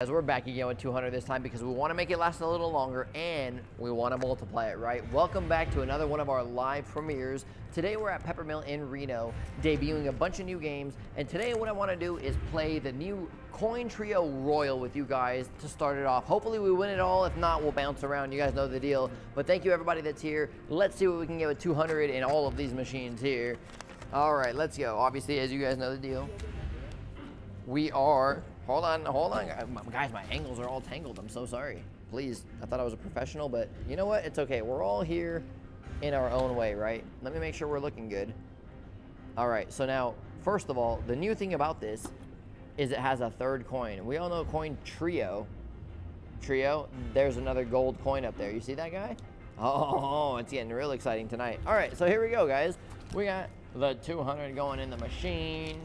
As we're back again with 200 this time because we want to make it last a little longer and we want to multiply it, right? Welcome back to another one of our live premieres. Today we're at Peppermill in Reno, debuting a bunch of new games. And today what I want to do is play the new Coin Trio Royal with you guys to start it off. Hopefully we win it all. If not, we'll bounce around. You guys know the deal. But thank you everybody that's here. Let's see what we can get with 200 in all of these machines here. All right, let's go. Obviously, as you guys know the deal, we are Hold on, hold on. Guys, my angles are all tangled. I'm so sorry. Please, I thought I was a professional, but you know what? It's okay. We're all here in our own way, right? Let me make sure we're looking good. All right, so now, first of all, the new thing about this is it has a third coin. We all know coin trio. Trio, there's another gold coin up there. You see that guy? Oh, it's getting real exciting tonight. All right, so here we go, guys. We got the 200 going in the machine.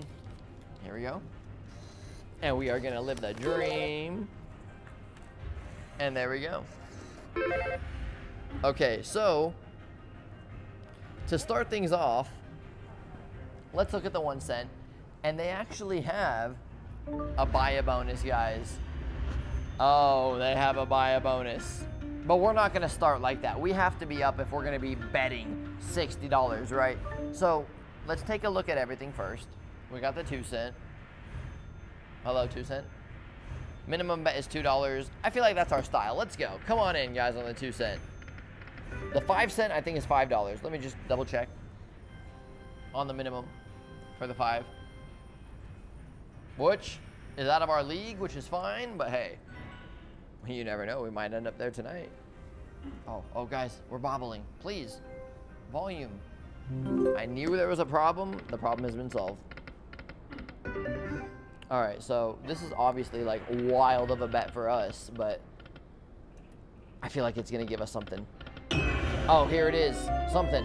Here we go. And we are gonna live the dream. And there we go. Okay, so to start things off, let's look at the one cent. And they actually have a buy a bonus, guys. Oh, they have a buy a bonus. But we're not gonna start like that. We have to be up if we're gonna be betting $60, right? So let's take a look at everything first. We got the two cent. Hello, two cent. Minimum bet is $2. I feel like that's our style. Let's go. Come on in, guys, on the two cent. The five cent, I think, is $5. Let me just double check on the minimum for the five. Which is out of our league, which is fine, but hey, you never know. We might end up there tonight. Oh, oh, guys, we're bobbling. Please, volume. I knew there was a problem. The problem has been solved. All right, so this is obviously like wild of a bet for us, but I feel like it's gonna give us something. Oh, here it is, something.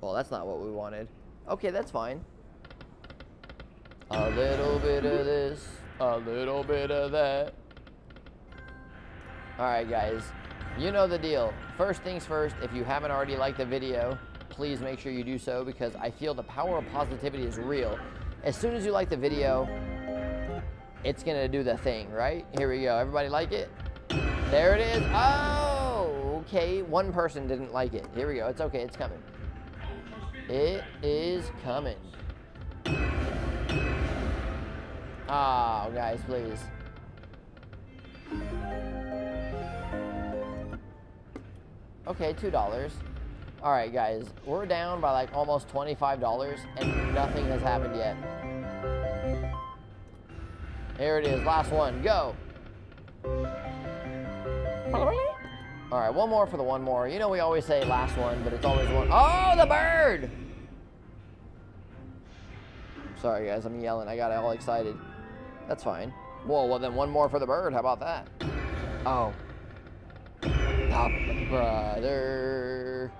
Well, that's not what we wanted. Okay, that's fine. A little bit of this, a little bit of that. All right, guys, you know the deal. First things first, if you haven't already liked the video, please make sure you do so because I feel the power of positivity is real. As soon as you like the video, it's gonna do the thing, right? Here we go. Everybody like it? There it is. Oh, okay. One person didn't like it. Here we go. It's okay. It's coming. It is coming. Oh, guys, please. Okay, $2. All right, guys, we're down by like almost $25 and nothing has happened yet. Here it is, last one, go. All right, one more for the one more. You know we always say last one, but it's always one. Oh, the bird! Sorry, guys, I'm yelling. I got all excited. That's fine. Whoa, well then one more for the bird. How about that? Oh. Top brother.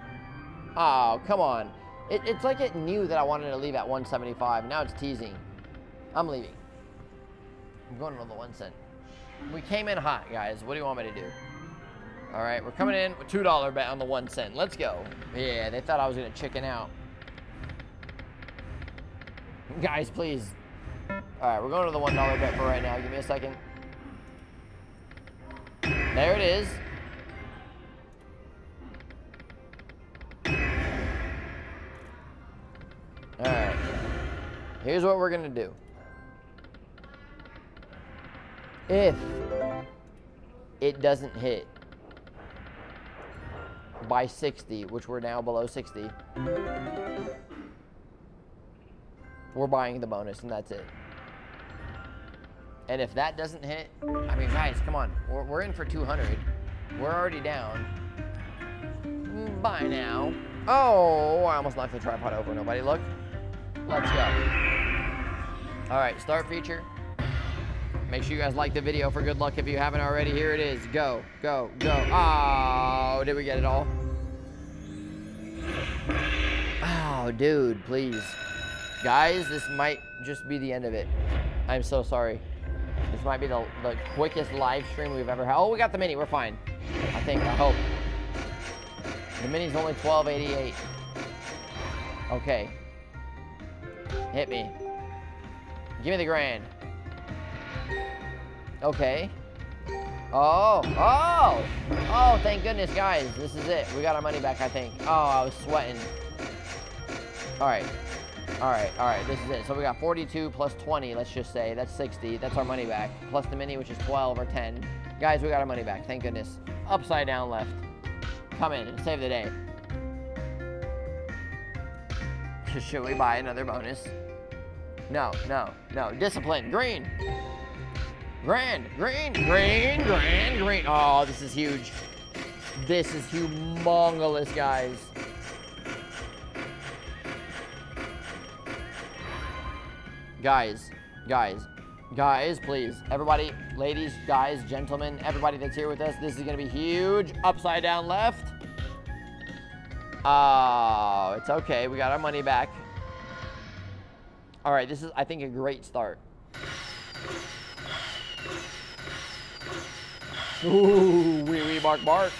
Oh, come on. It, it's like it knew that I wanted to leave at 175. Now it's teasing. I'm leaving. I'm going to the one cent. We came in hot, guys. What do you want me to do? All right, we're coming in with $2 bet on the one cent. Let's go. Yeah, they thought I was going to chicken out. Guys, please. All right, we're going to the $1 bet for right now. Give me a second. There it is. Here's what we're to do. If it doesn't hit by 60, which we're now below 60, we're buying the bonus and that's it. And if that doesn't hit, I mean, guys, come on. We're, we're in for 200. We're already down. Bye now. Oh, I almost knocked the tripod over. Nobody look. Let's go. All right, start feature. Make sure you guys like the video for good luck if you haven't already. Here it is. Go, go, go. Oh, did we get it all? Oh, dude, please. Guys, this might just be the end of it. I'm so sorry. This might be the, the quickest live stream we've ever had. Oh, we got the mini. We're fine. I think, I hope. The mini's only 1288. Okay. Hit me. Give me the grand. Okay. Oh, oh, oh, thank goodness, guys. This is it. We got our money back, I think. Oh, I was sweating. All right. All right, all right, this is it. So we got 42 plus 20, let's just say. That's 60. That's our money back. Plus the mini, which is 12 or 10. Guys, we got our money back. Thank goodness. Upside down left. Come in and save the day. Should we buy another bonus? No, no, no. Discipline. Green. Grand, green, green, grand, green. Oh, this is huge. This is humongous, guys. Guys, guys, guys, please. Everybody, ladies, guys, gentlemen, everybody that's here with us, this is gonna be huge. Upside down left. Oh, it's okay. We got our money back. All right, this is, I think, a great start. Ooh, wee wee bark bark.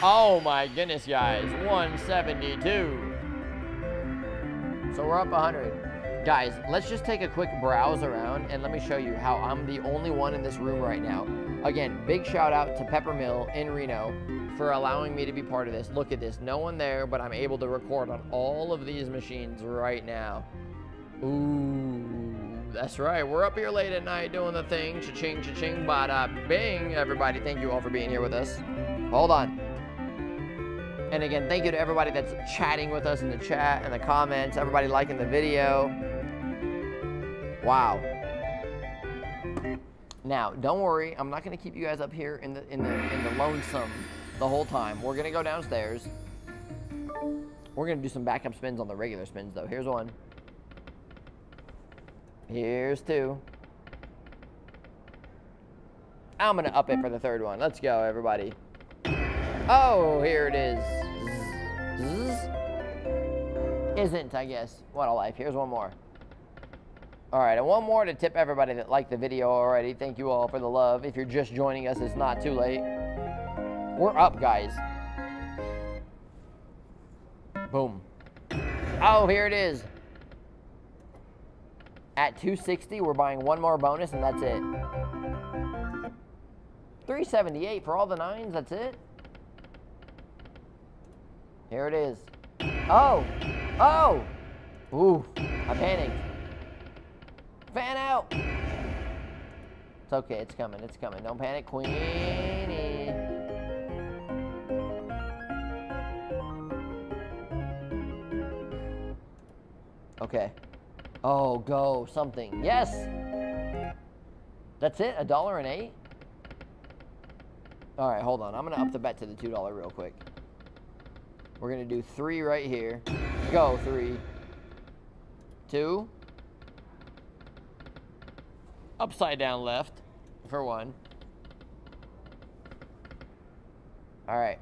Oh my goodness, guys. 172. So we're up 100. Guys, let's just take a quick browse around and let me show you how I'm the only one in this room right now. Again, big shout out to Peppermill in Reno for allowing me to be part of this. Look at this, no one there, but I'm able to record on all of these machines right now. Ooh, that's right. We're up here late at night doing the thing. Cha-ching, cha-ching, bada bing. Everybody, thank you all for being here with us. Hold on. And again, thank you to everybody that's chatting with us in the chat and the comments, everybody liking the video. Wow. Now, don't worry, I'm not gonna keep you guys up here in the in the in the lonesome the whole time. We're gonna go downstairs. We're gonna do some backup spins on the regular spins though. Here's one. Here's two. I'm gonna up it for the third one. Let's go, everybody. Oh, here it is. Zzz. Isn't, I guess. What a life. Here's one more. All right, and one more to tip everybody that liked the video already. Thank you all for the love. If you're just joining us, it's not too late. We're up, guys. Boom. Oh, here it is. At 260, we're buying one more bonus, and that's it. 378 for all the nines, that's it. Here it is. Oh! Oh! Ooh, I panicked. Fan out! It's okay, it's coming, it's coming. Don't panic, Queenie. Okay. Oh, go, something. Yes! That's it? A dollar and eight? All right, hold on. I'm to up the bet to the $2 real quick. We're going to do three right here. Go, three. Two. Upside down left for one. All right.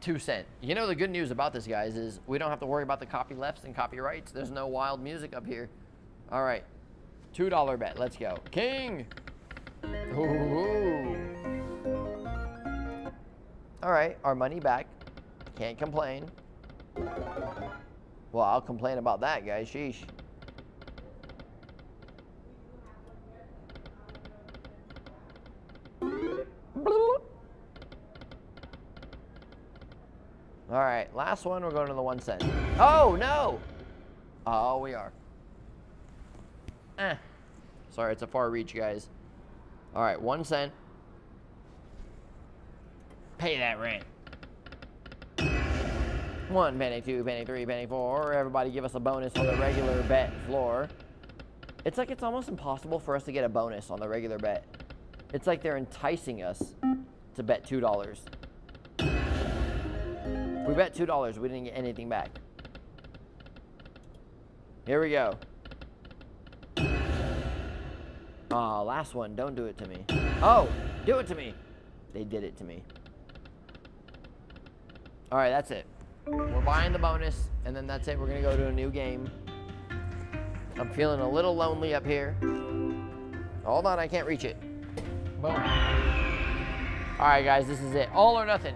Two cent. You know the good news about this, guys, is we don't have to worry about the copy lefts and copyrights. There's no wild music up here. All right. $2 bet. Let's go. King. Ooh. All right. Our money back. Can't complain. Well, I'll complain about that, guys. Sheesh. All right, last one, we're going to the one cent. Oh, no! Oh, we are. Eh. Sorry, it's a far reach, guys. All right, one cent. Pay that rent. One, penny two, penny three, penny four. Everybody give us a bonus on the regular bet floor. It's like it's almost impossible for us to get a bonus on the regular bet. It's like they're enticing us to bet $2. We bet $2. We didn't get anything back. Here we go. Oh, last one. Don't do it to me. Oh, do it to me. They did it to me. All right, that's it. We're buying the bonus, and then that's it. We're to go to a new game. I'm feeling a little lonely up here. Hold on, I can't reach it. Boom. All right, guys, this is it. All or nothing.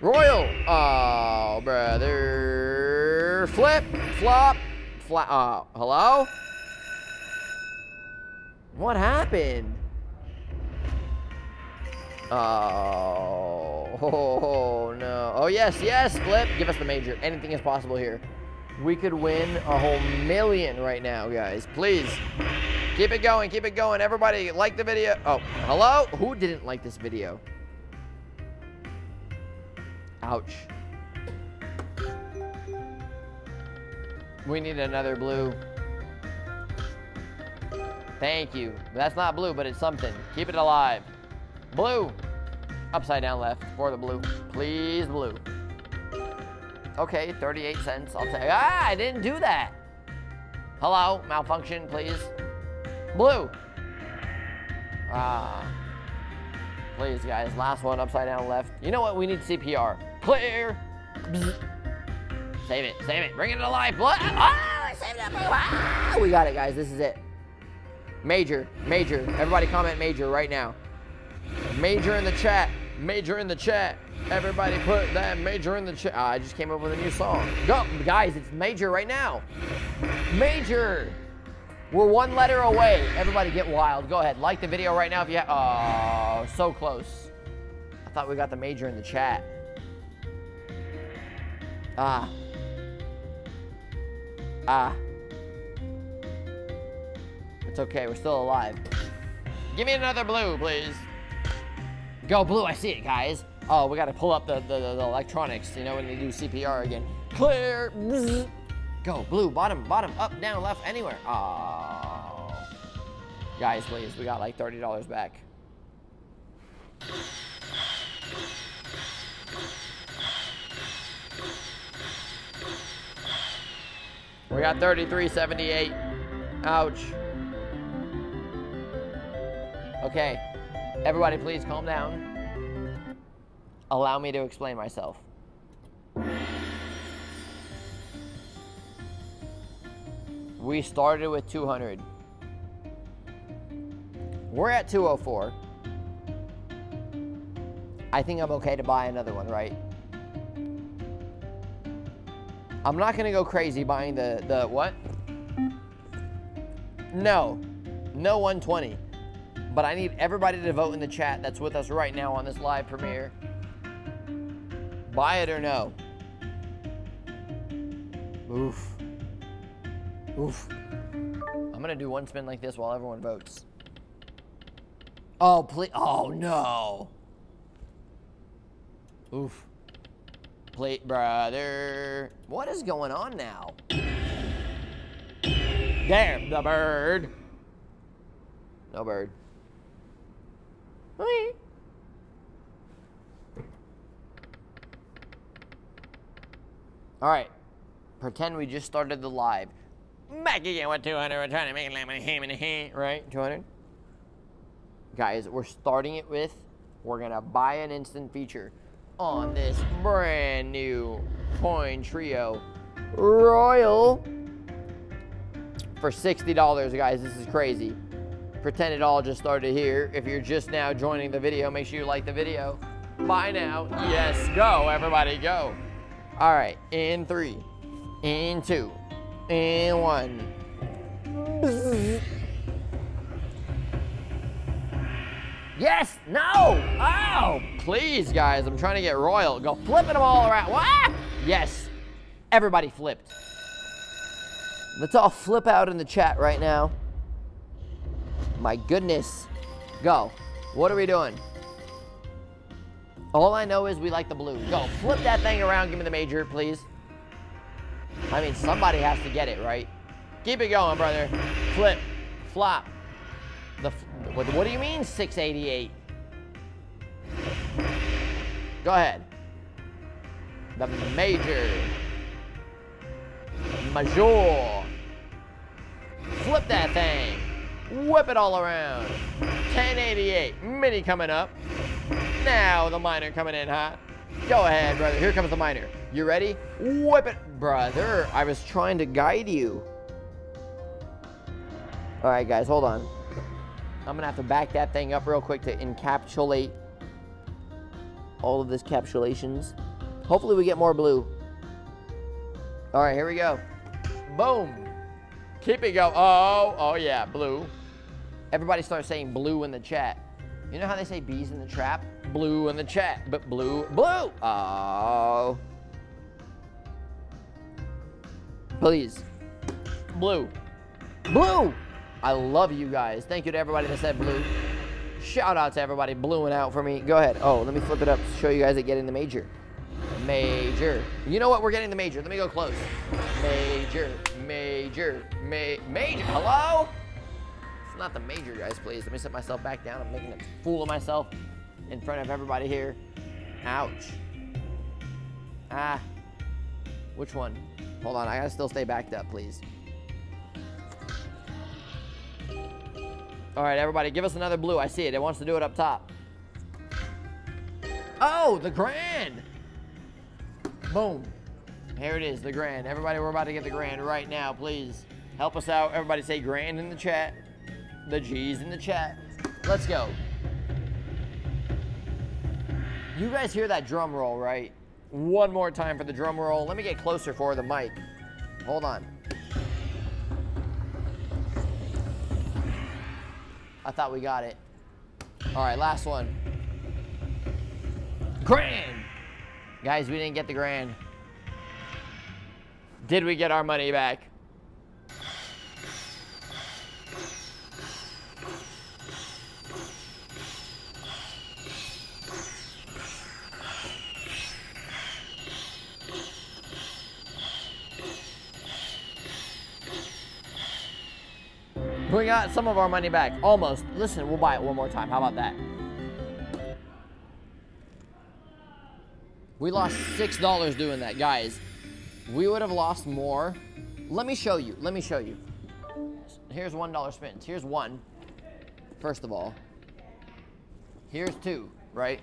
Royal. Oh, brother. Flip, flop, flop. Uh, hello? What happened? Oh, oh, no. Oh, yes, yes, flip. Give us the major. Anything is possible here. We could win a whole million right now, guys. Please. Keep it going. Keep it going. Everybody, like the video. Oh, hello? Who didn't like this video? Ouch. We need another blue. Thank you. That's not blue, but it's something. Keep it alive. Blue. Upside down left for the blue. Please, blue. Okay, 38 cents. I'll take. Ah, I didn't do that. Hello, malfunction, please. Blue. Ah. Please, guys. Last one, upside down left. You know what? We need CPR. Clear. Bzz. Save it. Save it. Bring it to life. Blood. Ah. Ah, we got it, guys. This is it. Major. Major. Everybody comment major right now. Major in the chat. Major in the chat. Everybody put that major in the chat. Ah, I just came up with a new song. Go, guys, it's major right now. Major. We're one letter away. Everybody get wild. Go ahead. Like the video right now if you have. Oh, so close. I thought we got the major in the chat. Ah. Ah. It's okay. We're still alive. Give me another blue, please. Go blue. I see it, guys. Oh, we got to pull up the, the, the, electronics, you know, when you do CPR again. Clear. Bzz. Go, blue, bottom, bottom, up, down, left, anywhere. Oh. Guys, please, we got like $30 back. We got 33.78. Ouch. Okay. Everybody, please calm down. Allow me to explain myself. We started with 200. We're at 204. I think I'm okay to buy another one, right? I'm not gonna go crazy buying the, the what? No, no 120. But I need everybody to vote in the chat that's with us right now on this live premiere. Buy it or no? Oof. Oof. I'm gonna do one spin like this while everyone votes. Oh, please. Oh, no. Oof. Plate brother. What is going on now? Damn the bird. No bird. All right. Pretend we just started the live. Back again with 200. We're trying to make it like ham and a ham, right? 200. Guys, we're starting it with, we're going to buy an instant feature on this brand new coin trio royal for $60, guys. This is crazy. Pretend it all just started here. If you're just now joining the video, make sure you like the video. Buy now. Yes, go, everybody, go. All right, in three, in two, in one. Yes, no, oh, please, guys. I'm trying to get royal. Go flipping them all around. What? Yes, everybody flipped. Let's all flip out in the chat right now. My goodness. Go. What are we doing? All I know is we like the blue. Go, flip that thing around. Give me the major, please. I mean, somebody has to get it, right? Keep it going, brother. Flip, flop. The what, what do you mean 688? Go ahead. The major. Major. Flip that thing. Whip it all around. 1088. Mini coming up. Now the minor coming in hot. Go ahead, brother. Here comes the minor. You ready? Whip it. Brother, I was trying to guide you. All right, guys, hold on. I'm going to have to back that thing up real quick to encapsulate all of this capsulations. Hopefully we get more blue. All right, here we go. Boom. Keep it going. Oh, oh yeah, blue. Everybody starts saying blue in the chat. You know how they say bees in the trap? Blue in the chat, but blue, blue. Oh. Please. Blue. Blue. I love you guys. Thank you to everybody that said blue. Shout out to everybody blueing out for me. Go ahead. Oh, let me flip it up to show you guys that getting the major. Major. You know what? We're getting the major. Let me go close. Major, major, ma major. Hello? Not the major, guys, please. Let me set myself back down. I'm making a fool of myself in front of everybody here. Ouch. Ah. Which one? Hold on. I gotta still stay backed up, please. All right, everybody, give us another blue. I see it. It wants to do it up top. Oh, the grand. Boom. Here it is, the grand. Everybody, we're about to get the grand right now, please. Help us out. Everybody say grand in the chat. The G's in the chat. Let's go. You guys hear that drum roll, right? One more time for the drum roll. Let me get closer for the mic. Hold on. I thought we got it. All right, last one. Grand! Guys, we didn't get the grand. Did we get our money back? We got some of our money back. Almost. Listen, we'll buy it one more time. How about that? We lost $6 doing that. Guys, we would have lost more. Let me show you. Let me show you. Here's $1 spins. Here's one, first of all. Here's two, right?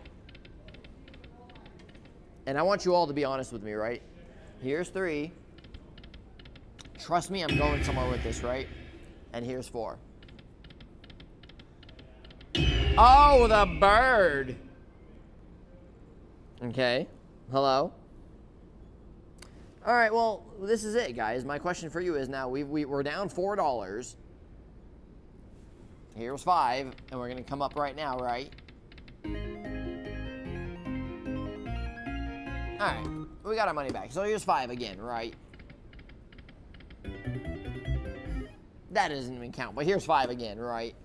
And I want you all to be honest with me, right? Here's three. Trust me, I'm going somewhere with this, right? And here's four. Oh, the bird. Okay. Hello? All right, well, this is it, guys. My question for you is now we, we, we're down $4. Here's five, and we're going to come up right now, right? All right, we got our money back. So here's five again, right? That doesn't even count, but here's five again, right?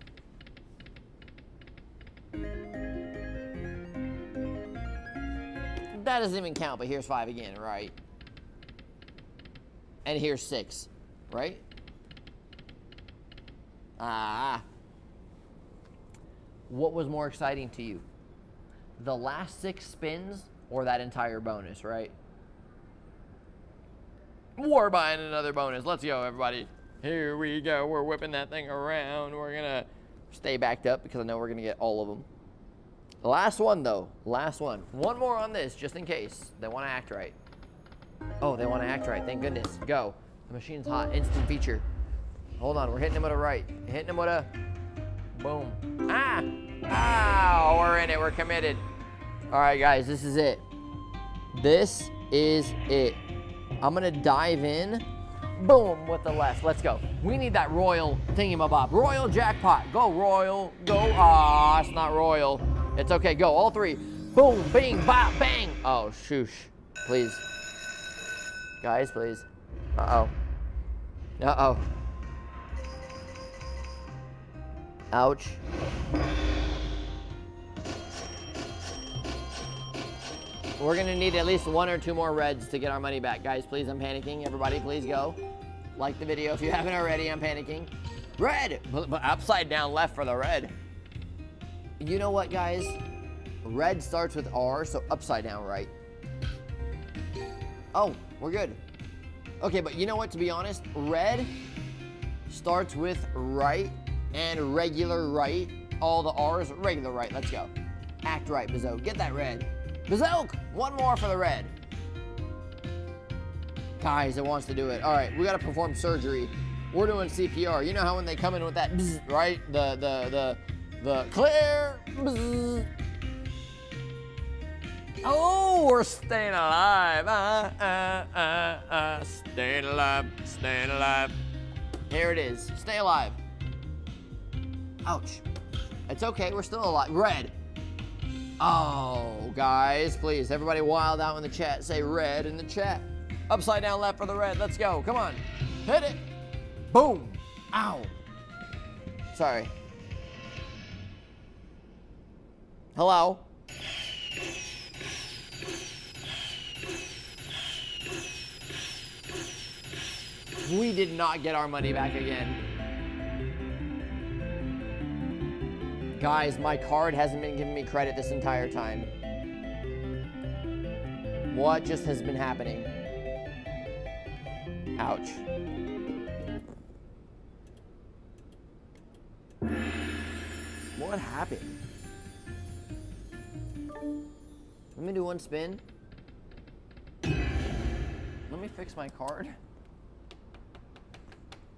That doesn't even count, but here's five again, right? And here's six, right? Ah. What was more exciting to you? The last six spins or that entire bonus, right? We're buying another bonus. Let's go, everybody. Here we go. We're whipping that thing around. We're going to stay backed up because I know we're going to get all of them. Last one, though. Last one. One more on this, just in case. They want to act right. Oh, they want to act right. Thank goodness. Go. The machine's hot. Instant feature. Hold on. We're hitting him with a right. Hitting him with a... Boom. Ah! Ah! We're in it. We're committed. All right, guys. This is it. This is it. I'm going to dive in Boom, with the left. Let's go. We need that royal thingamabob. Royal jackpot. Go, royal. Go. Ah, it's not royal. It's okay. Go, all three. Boom, bing, bop, bang. Oh, shoosh. Please. Guys, please. Uh-oh. Uh-oh. Ouch. We're gonna need at least one or two more reds to get our money back. Guys, please, I'm panicking. Everybody, please go. Like the video if you haven't already, I'm panicking. Red, but, but upside down left for the red. You know what, guys? Red starts with R, so upside down right. Oh, we're good. Okay, but you know what, to be honest, red starts with right and regular right. All the R's, regular right. Let's go. Act right, Bizzo. Get that red. Bazook! One more for the red. Guys, it wants to do it. All right, we got to perform surgery. We're doing CPR. You know how when they come in with that, bzz, right? The, the, the, the clear, bzz. Oh, we're staying alive. Uh, uh, uh, uh, staying alive, staying alive. Here it is. Stay alive. Ouch. It's okay, we're still alive. Red. Oh, guys, please, everybody wild out in the chat. Say red in the chat. Upside down left for the red. Let's go. Come on. Hit it. Boom. Ow. Sorry. Hello? We did not get our money back again. Guys, my card hasn't been giving me credit this entire time. What just has been happening? Ouch. What happened? Let me do one spin. Let me fix my card.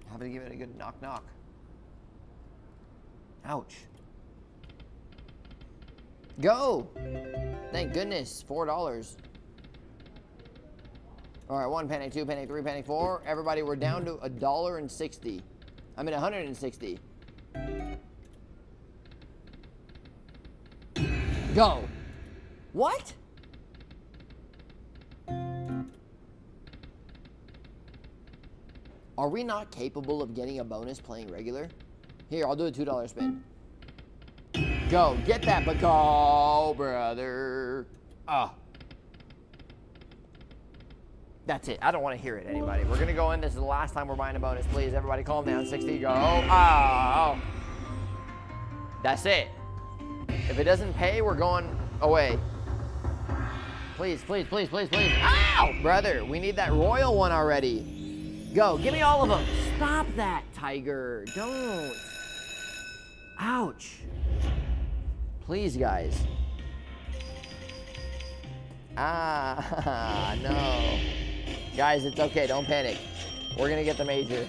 Have to give it a good knock knock. Ouch. Go! Thank goodness, four dollars. All right, one panic, two panic, three panic, four. Everybody, we're down to a dollar and sixty. I mean, 160. Go. What? Are we not capable of getting a bonus playing regular? Here, I'll do a $2 spin. Go. Get that, but go, brother. Ah. That's it. I don't want to hear it, anybody. We're going to go in. This is the last time we're buying a bonus. Please, everybody calm down. 60, go. Oh. That's it. If it doesn't pay, we're going away. Please, please, please, please, please. Ow! Brother, we need that royal one already. Go. Give me all of them. Stop that, Tiger. Don't. Ouch. Please, guys. Ah, no. Guys, it's okay. Don't panic. We're going to get the major.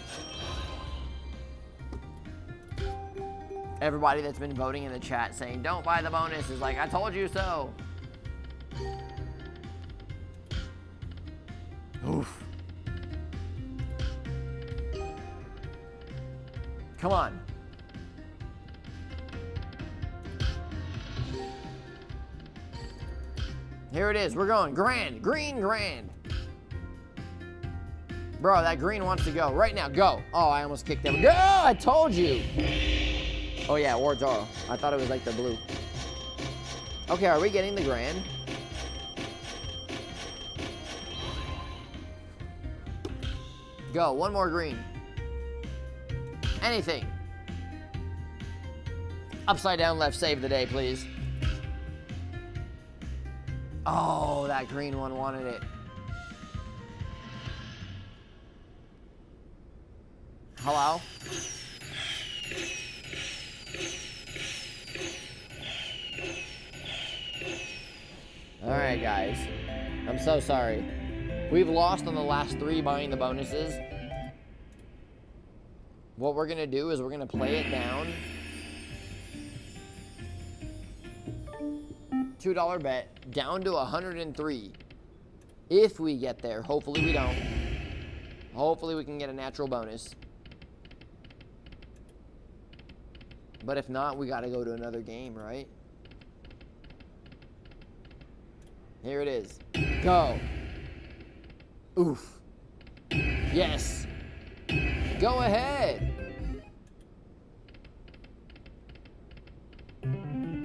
Everybody that's been voting in the chat saying, don't buy the bonus is like, I told you so. Oof. Come on. Here it is. We're going grand, green grand. Bro, that green wants to go. Right now, go. Oh, I almost kicked him. Go! I told you. Oh, yeah, War Zoro. I thought it was like the blue. Okay, are we getting the grand? Go. One more green. Anything. Upside down left, save the day, please. Oh, that green one wanted it. Hello? All right, guys. I'm so sorry. We've lost on the last three buying the bonuses. What we're going to do is we're going to play it down. $2 bet down to 103. If we get there. Hopefully we don't. Hopefully we can get a natural bonus. But if not, we got to go to another game, right? Here it is. Go. Oof. Yes. Go ahead.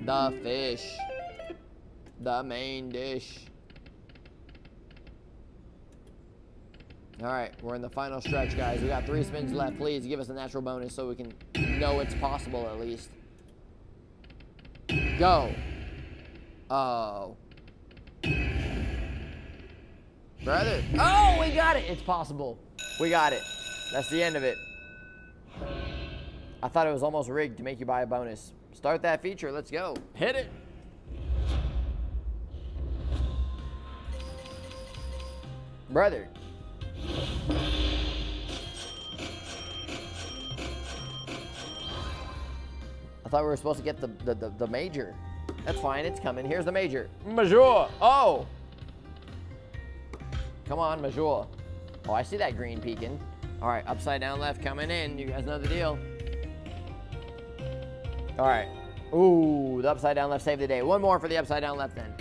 The fish. The main dish. All right, we're in the final stretch, guys. We got three spins left. Please give us a natural bonus so we can know it's possible at least. Go. Oh. Brother. Oh, we got it. It's possible. We got it. That's the end of it. I thought it was almost rigged to make you buy a bonus. Start that feature. Let's go. Hit it. Brother. I thought we were supposed to get the, the, the, the major. That's fine. It's coming. Here's the major. Major. Oh. Come on, major. Oh, I see that green peeking. All right, upside down left coming in. You guys know the deal. All right. Ooh, the upside down left saved the day. One more for the upside down left then.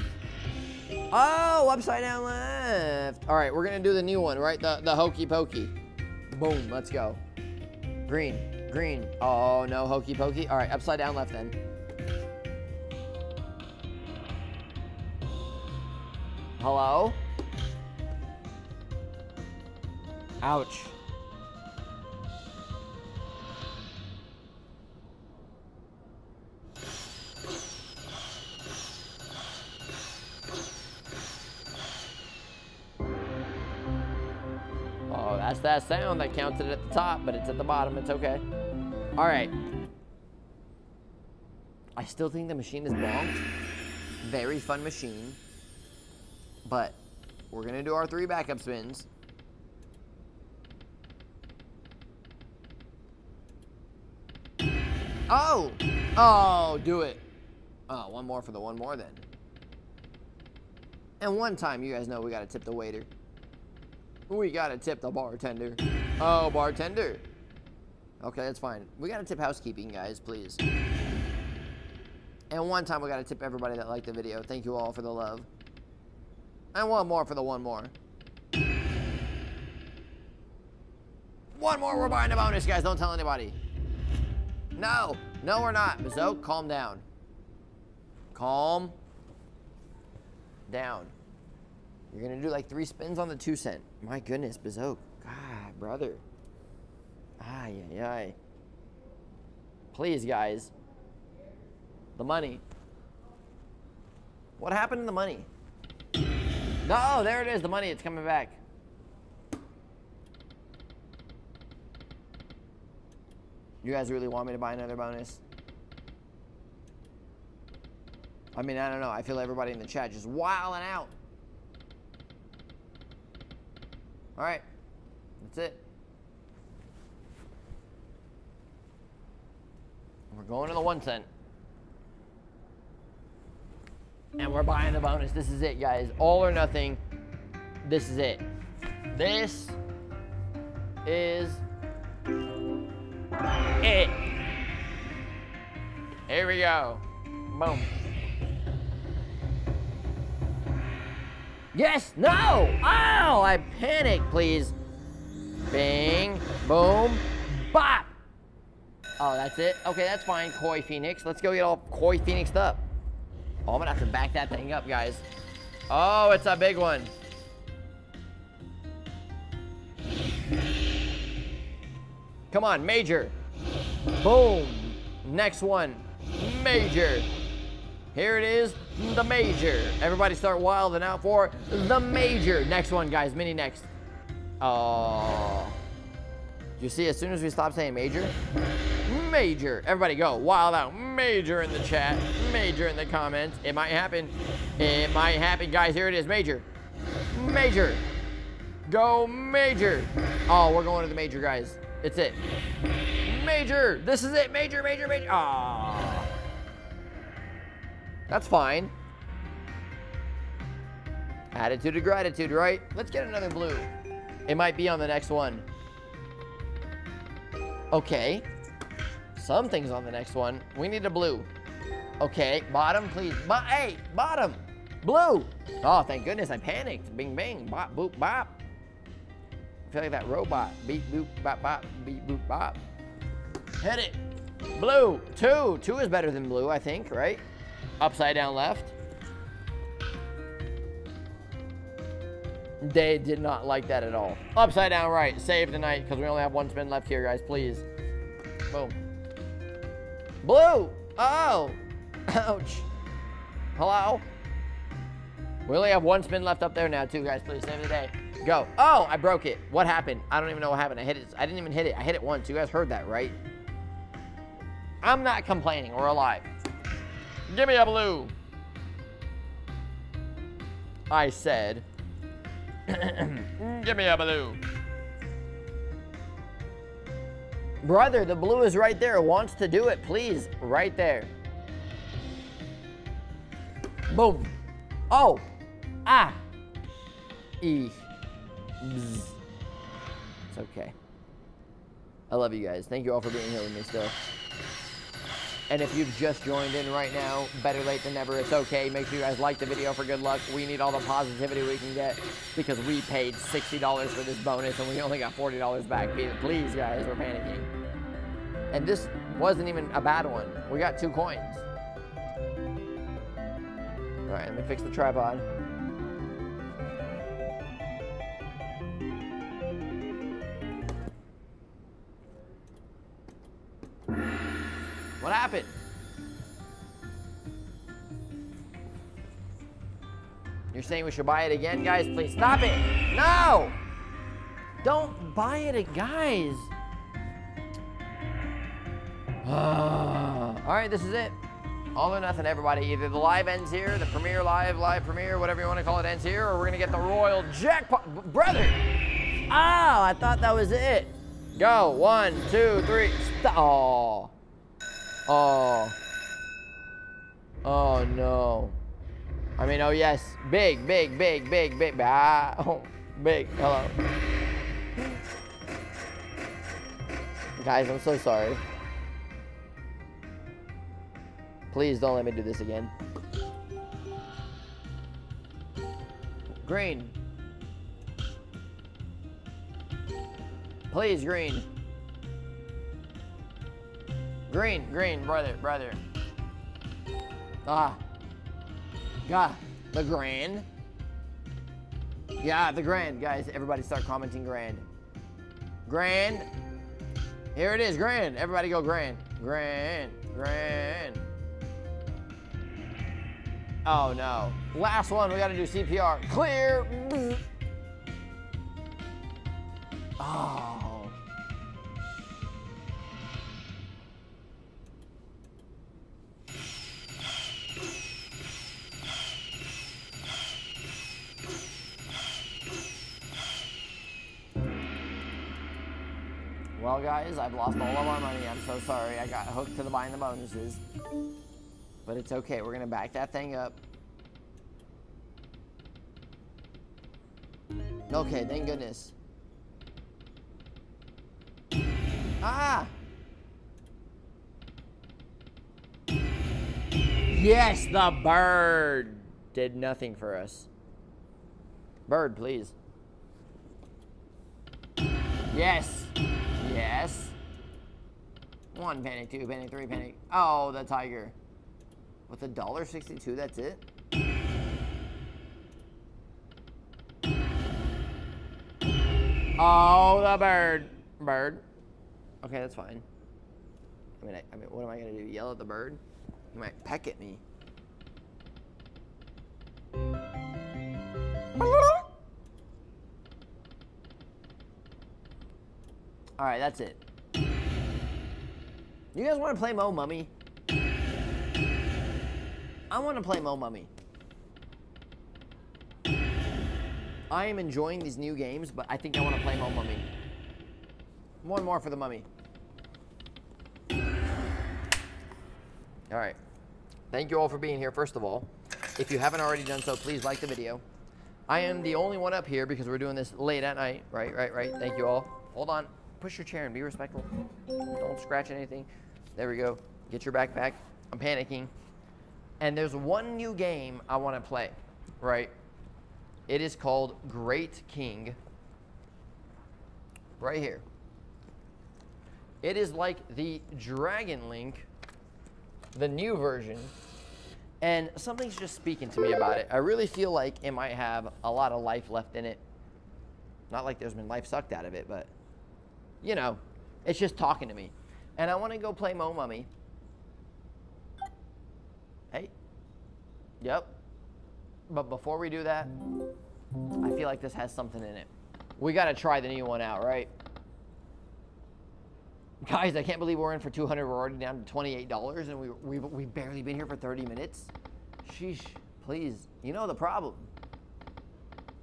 Oh, upside down left. All right, we're gonna do the new one, right? The, the hokey pokey. Boom, let's go. Green, green. Oh, no, hokey pokey. All right, upside down left then. Hello? Ouch. That's that sound that counted at the top, but it's at the bottom. It's okay. All right. I still think the machine is bonked. Very fun machine. But we're going to do our three backup spins. Oh! Oh, do it. Oh, one more for the one more then. And one time, you guys know we got to tip the waiter. We got to tip the bartender. Oh, bartender. Okay, that's fine. We got to tip housekeeping, guys, please. And one time, we got to tip everybody that liked the video. Thank you all for the love. And one more for the one more. One more, we're buying a bonus, guys. Don't tell anybody. No, no, we're not. Bizzok, calm down. Calm down. You're gonna do like three spins on the two cent. My goodness, Bizzok. God, brother. Ay, ay, ay. Please, guys. The money. What happened to the money? No, oh, there it is, the money. It's coming back. You guys really want me to buy another bonus? I mean, I don't know. I feel everybody in the chat just wilding out. All right. That's it. We're going to the one cent. And we're buying the bonus. This is it, guys. All or nothing. This is it. This is it. Here we go. Boom. Yes, no! Oh, I panicked, please. Bing, boom, bop. Oh, that's it? Okay, that's fine, Koi Phoenix. Let's go get all Koi Phoenixed up. Oh, I'm gonna have to back that thing up, guys. Oh, it's a big one. Come on, major. Boom. Next one, major. Here it is, the major. Everybody start wilding out for the major. Next one, guys, mini next. Oh. You see, as soon as we stop saying major, major. Everybody go, wild out, major in the chat, major in the comments. It might happen. It might happen, guys. Here it is, major. Major. Go major. Oh, we're going to the major, guys. It's it. Major. This is it. Major, major, major. Ah. That's fine. Attitude of gratitude, right? Let's get another blue. It might be on the next one. Okay. Something's on the next one. We need a blue. Okay, bottom, please. Bo hey, bottom. Blue. Oh, thank goodness. I panicked. Bing, bing. Bop, boop, bop. I feel like that robot. Beep, boop, bop, bop. Beep, boop, bop. Hit it. Blue. Two. Two is better than blue, I think, right? Upside down left. They did not like that at all. Upside down right. Save the night because we only have one spin left here, guys. Please. Boom. Blue. Oh. Ouch. Hello? We only have one spin left up there now, too, guys. Please save the day. Go. Oh, I broke it. What happened? I don't even know what happened. I hit it. I didn't even hit it. I hit it once. You guys heard that, right? I'm not complaining. We're alive. Give me a blue. I said. Give me a blue. Brother, the blue is right there. Wants to do it. Please. Right there. Boom. Oh. Ah. E. Bzz. It's okay. I love you guys. Thank you all for being here with me still. And if you've just joined in right now, better late than never. It's okay. Make sure you guys like the video for good luck. We need all the positivity we can get because we paid $60 for this bonus and we only got $40 back. Please, guys, we're panicking. And this wasn't even a bad one. We got two coins. All right, let me fix the tripod. What happened? You're saying we should buy it again, guys? Please stop it. No! Don't buy it, guys. All right, this is it. All or nothing, everybody. Either the live ends here, the premiere live, live premiere, whatever you want to call it, ends here, or we're going to get the royal jackpot. Brother! Oh, I thought that was it. Go. One, two, three. Stop. Oh. Oh. Oh, no. I mean, oh, yes. Big, big, big, big, big. Ah, oh, big. Hello. Guys, I'm so sorry. Please don't let me do this again. Green. Please, green. Green, green, brother, brother. Ah. God, the grand. Yeah, the grand, guys. Everybody start commenting grand. Grand. Here it is, grand. Everybody go grand. Grand, grand. Oh no. Last one, we gotta do CPR. Clear. Oh. Well, guys, I've lost all of our money. I'm so sorry. I got hooked to the buying the bonuses. But it's okay. We're going to back that thing up. Okay, thank goodness. Ah! Yes, the bird did nothing for us. Bird, please. Yes. Yes. One penny, two penny, three penny. Oh, the tiger. With a dollar sixty-two, that's it. Oh, the bird. Bird. Okay, that's fine. I mean, I, I mean, what am I gonna do? Yell at the bird? He might peck at me. All right, that's it. You guys want to play Mo Mummy? I want to play Mo Mummy. I am enjoying these new games, but I think I want to play Mo Mummy. One more for the mummy. All right. Thank you all for being here, first of all. If you haven't already done so, please like the video. I am the only one up here because we're doing this late at night. Right, right, right. Thank you all. Hold on push your chair and be respectful. Don't scratch anything. There we go. Get your backpack. I'm panicking. And there's one new game I want to play, right? It is called Great King. Right here. It is like the Dragon Link, the new version, and something's just speaking to me about it. I really feel like it might have a lot of life left in it. Not like there's been life sucked out of it, but you know, it's just talking to me. And I want to go play Mo Mummy. Hey. Yep. But before we do that, I feel like this has something in it. We got to try the new one out, right? Guys, I can't believe we're in for 200. We're already down to $28 and we, we've, we've barely been here for 30 minutes. Sheesh, please. You know the problem.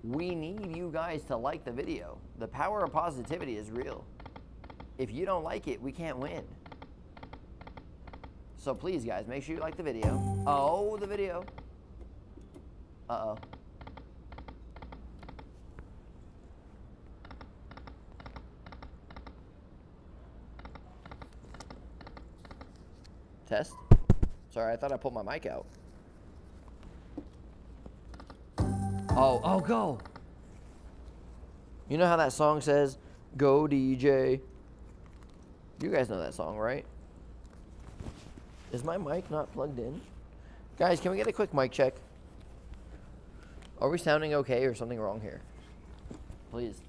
We need you guys to like the video. The power of positivity is real. If you don't like it, we can't win. So please, guys, make sure you like the video. Oh, the video. Uh-oh. Test? Sorry, I thought I pulled my mic out. Oh, oh, go. You know how that song says, go DJ? You guys know that song, right? Is my mic not plugged in? Guys, can we get a quick mic check? Are we sounding okay or something wrong here? Please.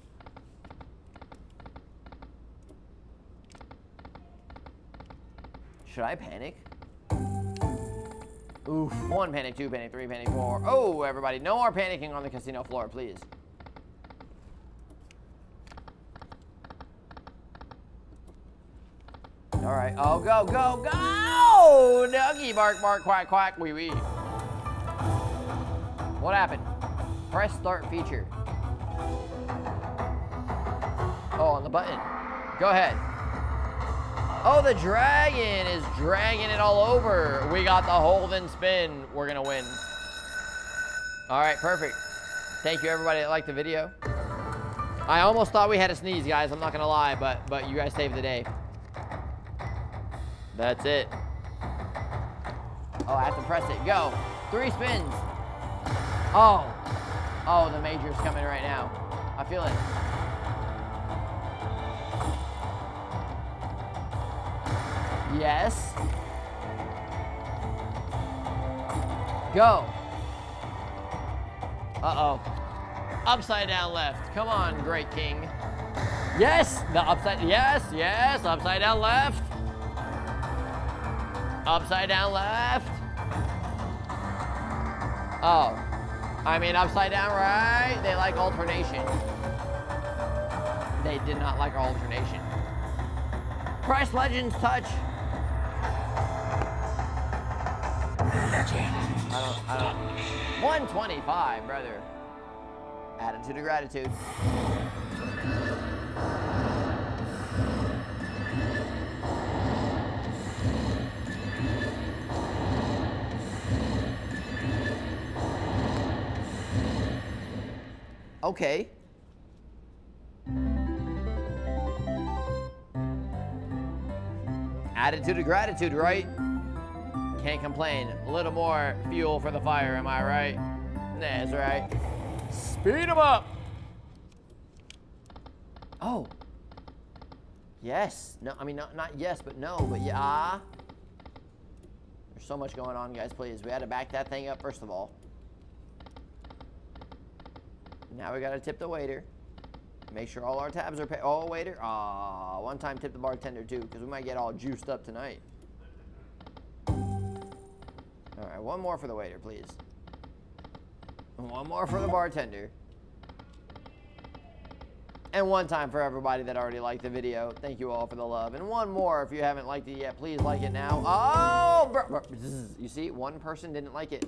Should I panic? Oof. One panic, two panic, three panic, four. Oh, everybody, no more panicking on the casino floor, please. All right. Oh, go, go, go! Doggy bark, bark, quack, quack, wee, wee. What happened? Press start feature. Oh, on the button. Go ahead. Oh, the dragon is dragging it all over. We got the hold and spin. We're to win. All right, perfect. Thank you, everybody that liked the video. I almost thought we had a sneeze, guys. I'm not to lie, but, but you guys saved the day. That's it. Oh, I have to press it. Go. Three spins. Oh. Oh, the major's coming right now. I feel it. Yes. Go. Uh-oh. Upside down left. Come on, great king. Yes, the upside, yes, yes, upside down left. Upside down left. Oh. I mean, upside down right. They like alternation. They did not like alternation. Press Legends touch. I don't, I don't. 125, brother. Attitude of gratitude. Okay. Attitude of gratitude, right? Can't complain. A little more fuel for the fire, am I right? That's right. Speed them up! Oh. Yes. No, I mean, not, not yes, but no, but yeah. There's so much going on, guys, please. We had to back that thing up, first of all. Now we gotta tip the waiter. Make sure all our tabs are paid. Oh, waiter. Ah, one time tip the bartender too, because we might get all juiced up tonight. All right, one more for the waiter, please. One more for the bartender. And one time for everybody that already liked the video. Thank you all for the love. And one more if you haven't liked it yet, please like it now. Oh, you see, one person didn't like it.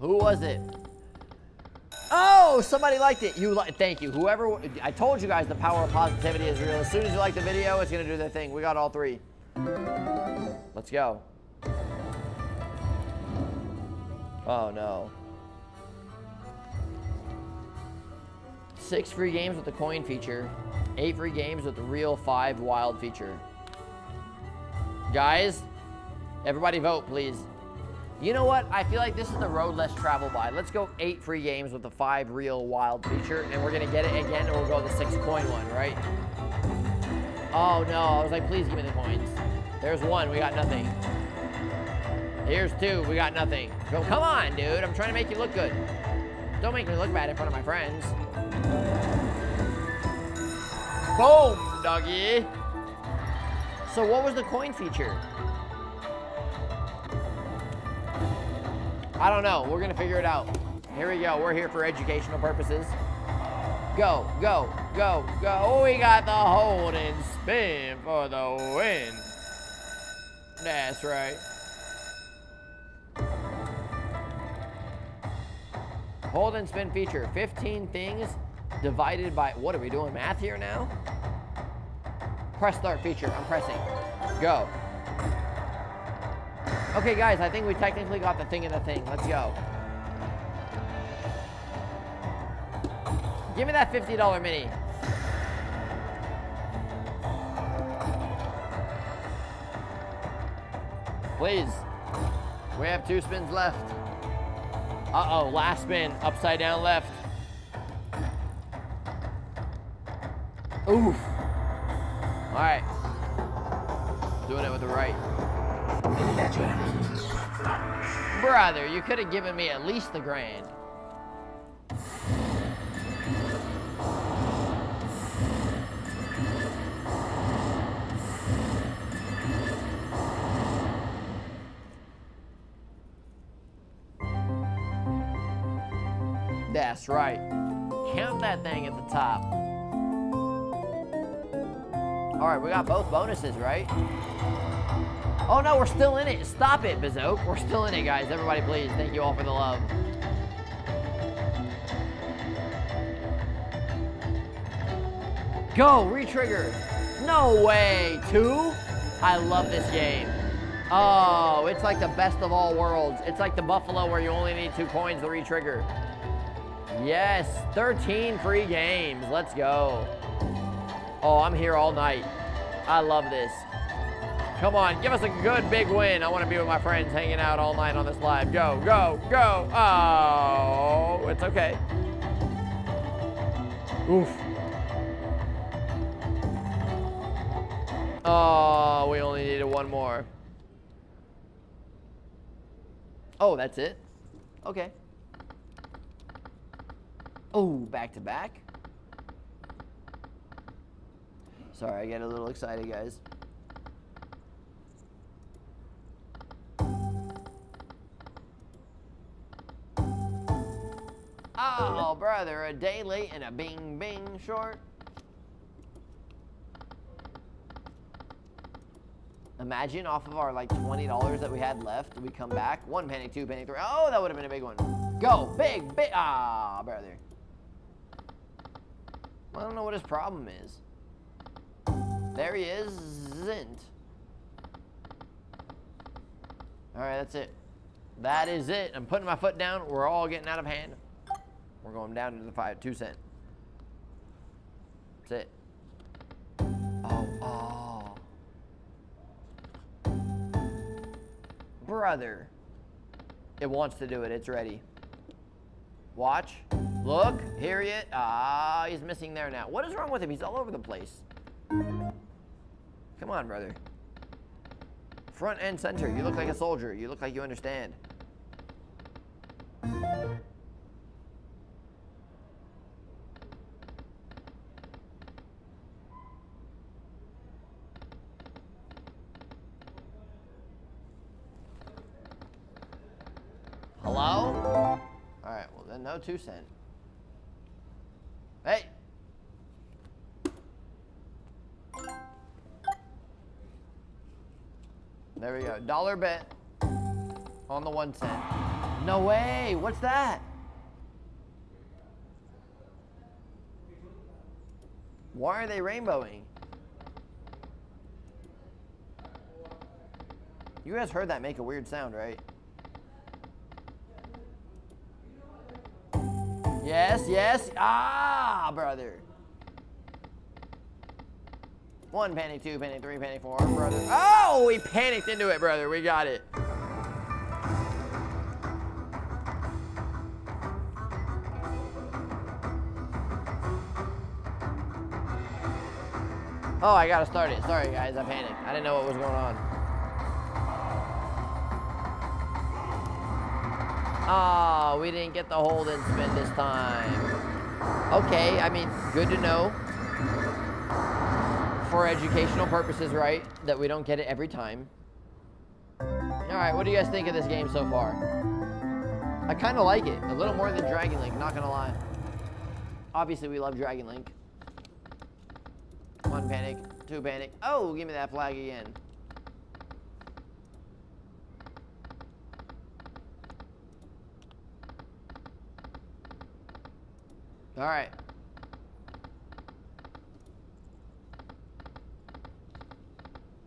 Who was it? Oh, somebody liked it. You like? Thank you. Whoever. I told you guys the power of positivity is real. As soon as you like the video, it's gonna do their thing. We got all three. Let's go. Oh no. Six free games with the coin feature. Eight free games with the real five wild feature. Guys, everybody vote, please. You know what? I feel like this is the road less traveled by. Let's go eight free games with the five real wild feature, and we're gonna get it again, and we'll go the six coin one, right? Oh no, I was like, please give me the coins. There's one, we got nothing. Here's two, we got nothing. Go, come on, dude, I'm trying to make you look good. Don't make me look bad in front of my friends. Boom, doggy. So what was the coin feature? I don't know. We're to figure it out. Here we go. We're here for educational purposes. Go, go, go, go. We got the hold and spin for the win. That's right. Hold and spin feature. 15 things divided by, what are we doing, math here now? Press start feature. I'm pressing. Go. Okay, guys, I think we technically got the thing in the thing. Let's go. Give me that $50 mini. Please. We have two spins left. Uh-oh, last spin, upside down left. Oof. All right. Brother, you could have given me at least the grand. That's right. Count that thing at the top. All right, we got both bonuses, right? Oh no, we're still in it. Stop it, Bizzok. We're still in it, guys. Everybody, please. Thank you all for the love. Go, retrigger. No way, two? I love this game. Oh, it's like the best of all worlds. It's like the Buffalo where you only need two coins to retrigger. Yes, 13 free games. Let's go. Oh, I'm here all night. I love this. Come on, give us a good big win. I want to be with my friends hanging out all night on this live. Go, go, go. Oh, it's okay. Oof. Oh, we only needed one more. Oh, that's it? Okay. Oh, back to back. Sorry, I get a little excited, guys. Oh, brother, a day late and a bing bing short. Imagine off of our like $20 that we had left, we come back. One panic, two panic, three. Oh, that would have been a big one. Go, big, big. Ah, brother. I don't know what his problem is. There he is, isn't. All right, that's it. That is it. I'm putting my foot down. We're all getting out of hand. We're going down to the five, two cent. That's it. Oh, oh. Brother. It wants to do it. It's ready. Watch. Look. Here he is. Ah, he's missing there now. What is wrong with him? He's all over the place. Come on, brother. Front and center. You look like a soldier. You look like you understand. No two cent. Hey. There we go. Dollar bet on the one cent. No way. What's that? Why are they rainbowing? You guys heard that make a weird sound, right? Yes, yes. Ah, brother. One panic, two panic, three panic, four, brother. Oh, we panicked into it, brother. We got it. Oh, I gotta start it. Sorry, guys. I panicked. I didn't know what was going on. Oh, we didn't get the hold and spin this time. Okay, I mean, good to know. For educational purposes, right? That we don't get it every time. Alright, what do you guys think of this game so far? I kind of like it. A little more than Dragon Link, not gonna lie. Obviously, we love Dragon Link. One panic, two panic. Oh, give me that flag again. All right.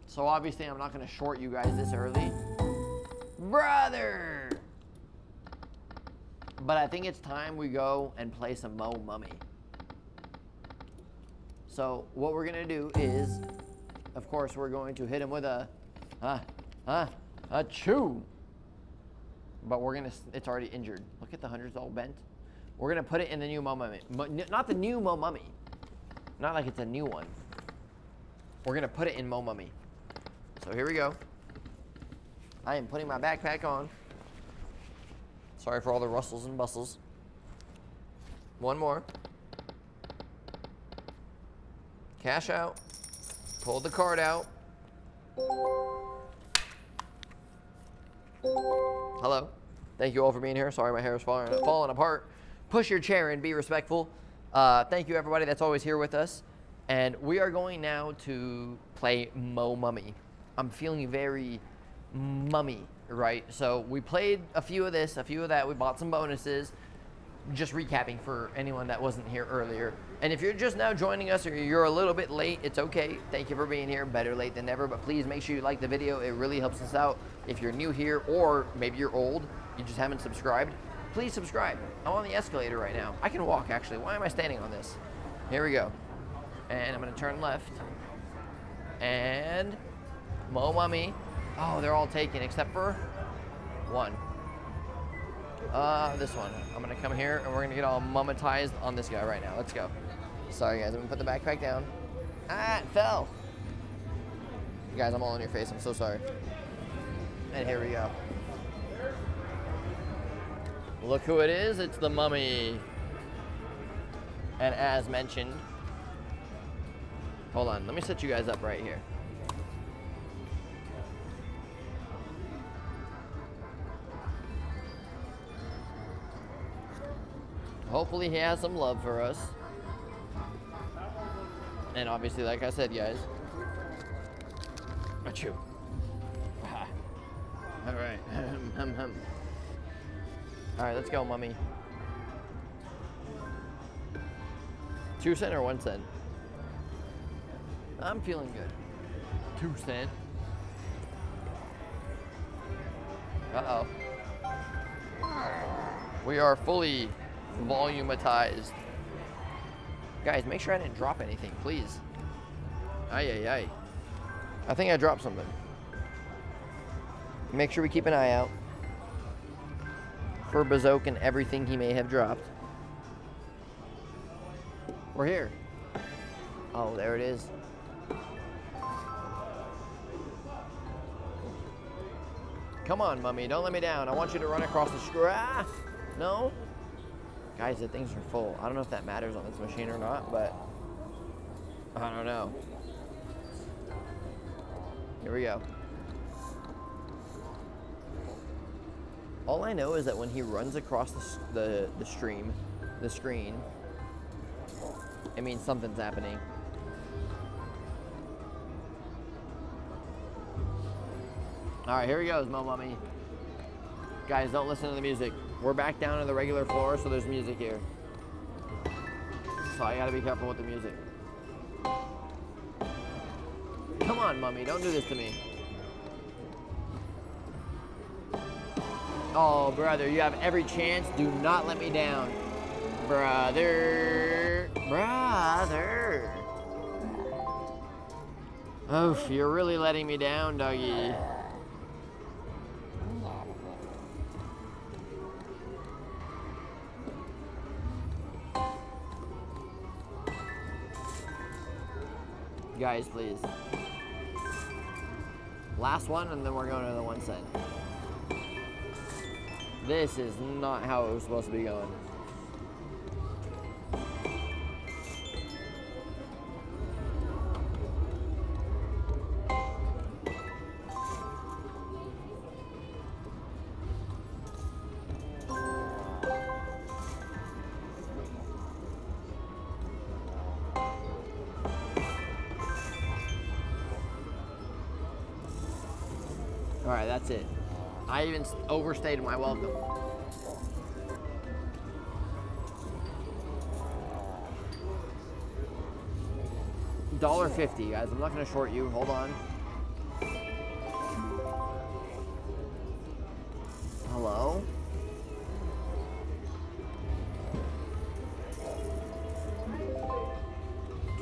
So obviously I'm not going to short you guys this early. Brother! But I think it's time we go and play some Mo Mummy. So what we're gonna do is, of course, we're going to hit him with a, ah, ah, a chew. But we're gonna, it's already injured. Look at the hundreds all bent. We're gonna put it in the new Mo Mummy. Not the new Mo Mummy. Not like it's a new one. We're gonna put it in Mo Mummy. So here we go. I am putting my backpack on. Sorry for all the rustles and bustles. One more. Cash out. Pull the card out. Hello. Thank you all for being here. Sorry my hair is falling, falling apart. Push your chair and be respectful. Uh, thank you everybody that's always here with us. And we are going now to play Mo Mummy. I'm feeling very mummy, right? So we played a few of this, a few of that. We bought some bonuses. Just recapping for anyone that wasn't here earlier. And if you're just now joining us or you're a little bit late, it's okay. Thank you for being here. Better late than never. But please make sure you like the video. It really helps us out. If you're new here or maybe you're old, you just haven't subscribed, please subscribe. I'm on the escalator right now. I can walk actually. Why am I standing on this? Here we go. And I'm gonna turn left. And Mo Mummy. Oh, they're all taken except for one. Uh, this one. I'm gonna come here and we're gonna get all mummatized on this guy right now. Let's go. Sorry guys, I'm gonna put the backpack down. Ah, it fell. You Guys, I'm all in your face. I'm so sorry. And here we go. Look who it is. It's the mummy. And as mentioned, hold on. Let me set you guys up right here. Hopefully he has some love for us. And obviously, like I said, guys. Achoo. All right. All right, let's go, mummy. Two cent or one cent? I'm feeling good. Two cent. Uh-oh. We are fully volumatized. Guys, make sure I didn't drop anything, please. Ay, ay, ay. I think I dropped something. Make sure we keep an eye out for Bizzok and everything he may have dropped. We're here. Oh, there it is. Come on, mummy, don't let me down. I want you to run across the screen. Ah! No? Guys, the things are full. I don't know if that matters on this machine or not, but I don't know. Here we go. All I know is that when he runs across the, the, the stream, the screen, it means something's happening. All right, here he goes, Mo Mummy. Guys, don't listen to the music. We're back down to the regular floor, so there's music here. So I gotta be careful with the music. Come on, Mummy, don't do this to me. Oh, brother, you have every chance. Do not let me down. Brother. Brother. Oof, you're really letting me down, doggy. Guys, please. Last one, and then we're going to the one cent. This is not how it was supposed to be going. Even overstayed my welcome. Dollar fifty, guys. I'm not gonna short you. Hold on. Hello?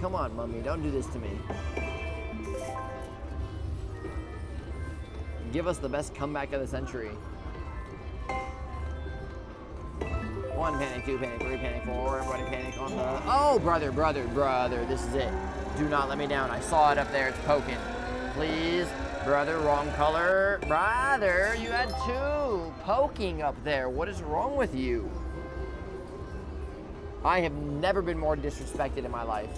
Come Come on, mummy. Don't do this to me. Give us the best comeback of the century. One panic, two panic, three panic, four. Everybody panic on the. Oh, brother, brother, brother. This is it. Do not let me down. I saw it up there. It's poking. Please. Brother, wrong color. Brother, you had two poking up there. What is wrong with you? I have never been more disrespected in my life.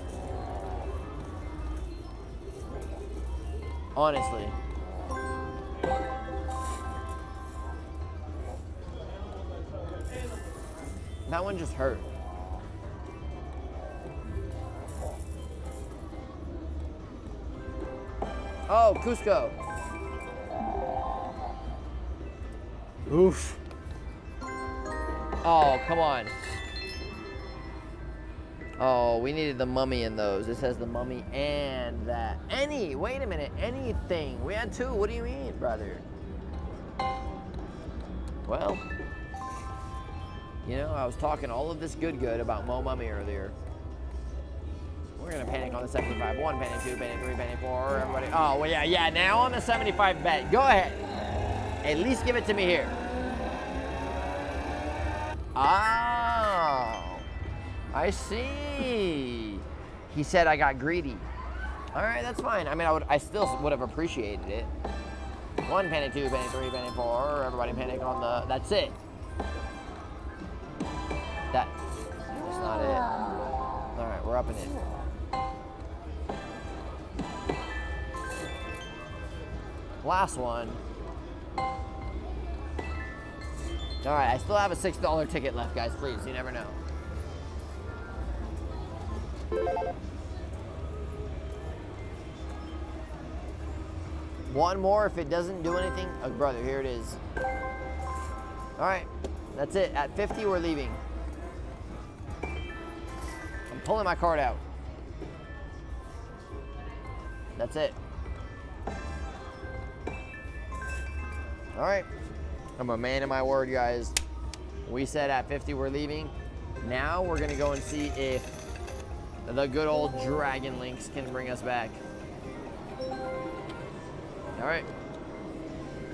Honestly. One just hurt. Oh, Cusco. Oof. Oh, come on. Oh, we needed the mummy in those. This has the mummy and that. Any, wait a minute, anything. We had two. What do you mean, brother? Well, you know, I was talking all of this good good about Mo Mummy earlier. We're gonna panic on the 75. One panic, two panic, three panic, four. Everybody. Oh, well, yeah, yeah. Now on the 75 bet. Go ahead. At least give it to me here. Oh, I see. He said I got greedy. All right, that's fine. I mean, I would, I still would have appreciated it. One panic, two panic, three panic, four. Everybody panic on the. That's it. Not it. All right, we're up in it. Last one. All right, I still have a $6 ticket left, guys. Please, you never know. One more if it doesn't do anything. Oh, brother, here it is. All right, that's it. At 50, we're leaving. Pulling my card out. That's it. All right. I'm a man of my word, guys. We said at 50 we're leaving. Now we're gonna go and see if the good old Dragon Links can bring us back. All right.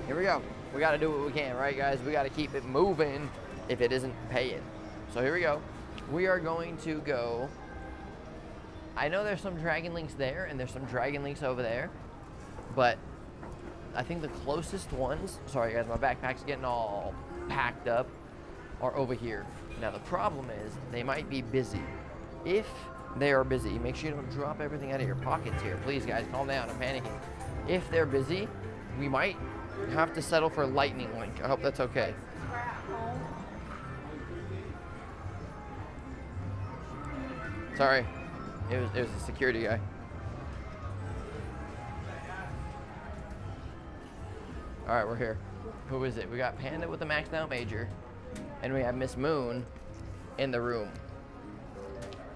Here we go. We gotta do what we can, right, guys? We gotta keep it moving if it isn't paying. So here we go. We are going to go. I know there's some Dragon Links there and there's some Dragon Links over there, but I think the closest ones, sorry guys, my backpack's getting all packed up, are over here. Now the problem is they might be busy. If they are busy, make sure you don't drop everything out of your pockets here. Please guys, calm down, I'm panicking. If they're busy, we might have to settle for Lightning Link. I hope that's okay. Sorry, it was, it was a security guy. All right, we're here. Who is it? We got Panda with the maxed out major, and we have Miss Moon in the room.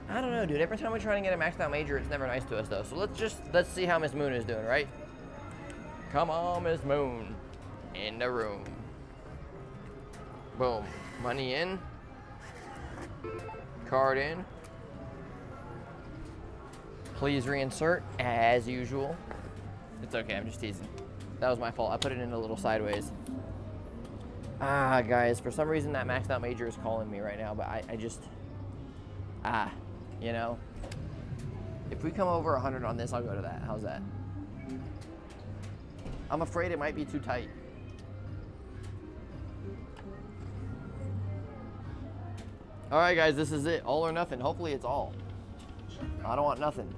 I don't know, dude. Every time we try to get a maxed out major, it's never nice to us, though. So let's just let's see how Miss Moon is doing, right? Come on, Miss Moon, in the room. Boom. Money in. Card in. Please reinsert as usual. It's okay. I'm just teasing. That was my fault. I put it in a little sideways. Ah, guys, for some reason that maxed out major is calling me right now, but I, I just, ah, you know. If we come over 100 on this, I'll go to that. How's that? I'm afraid it might be too tight. All right, guys, this is it. All or nothing. Hopefully it's all. I don't want nothing.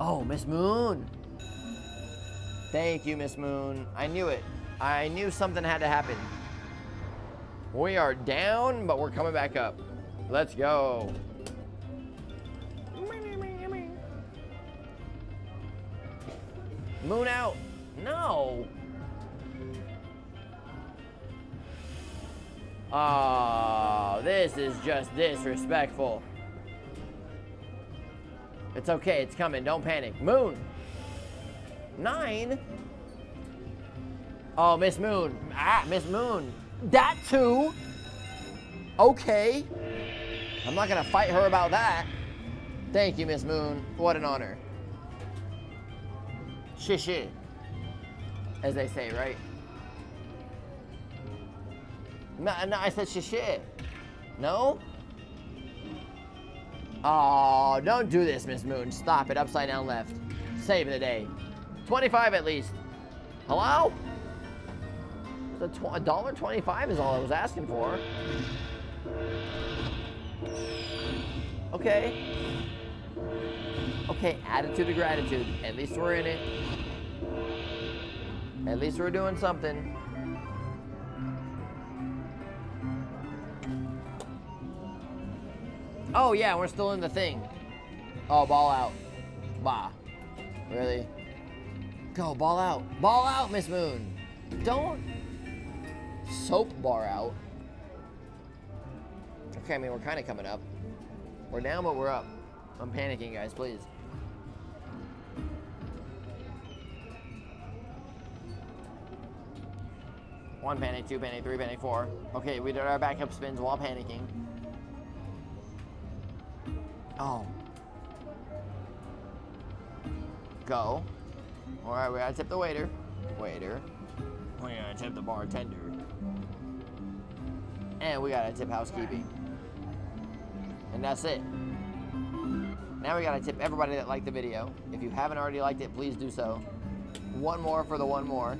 Oh, Miss Moon. Thank you, Miss Moon. I knew it. I knew something had to happen. We are down, but we're coming back up. Let's go. Moon out. No. Oh, this is just disrespectful. It's okay, it's coming. Don't panic. Moon. Nine? Oh, Miss Moon. Ah, Miss Moon. That too? Okay. I'm not gonna fight her about that. Thank you, Miss Moon. What an honor. Shishi. As they say, right? No, no I said shishi. No? Oh, don't do this, Miss Moon. Stop it. Upside down left. Save the day. 25 at least. Hello? A dollar twenty-five is all I was asking for. Okay. Okay, attitude of gratitude. At least we're in it. At least we're doing something. Oh yeah, we're still in the thing. Oh, ball out. Bah. Really? Go, ball out. Ball out, Miss Moon. Don't soap bar out. Okay, I mean, we're kind of coming up. We're down, but we're up. I'm panicking, guys, please. One panic, two panic, three panic, four. Okay, we did our backup spins while panicking. Oh. Go. All right, we gotta tip the waiter. Waiter. We gotta tip the bartender. And we gotta tip housekeeping. And that's it. Now we gotta tip everybody that liked the video. If you haven't already liked it, please do so. One more for the one more.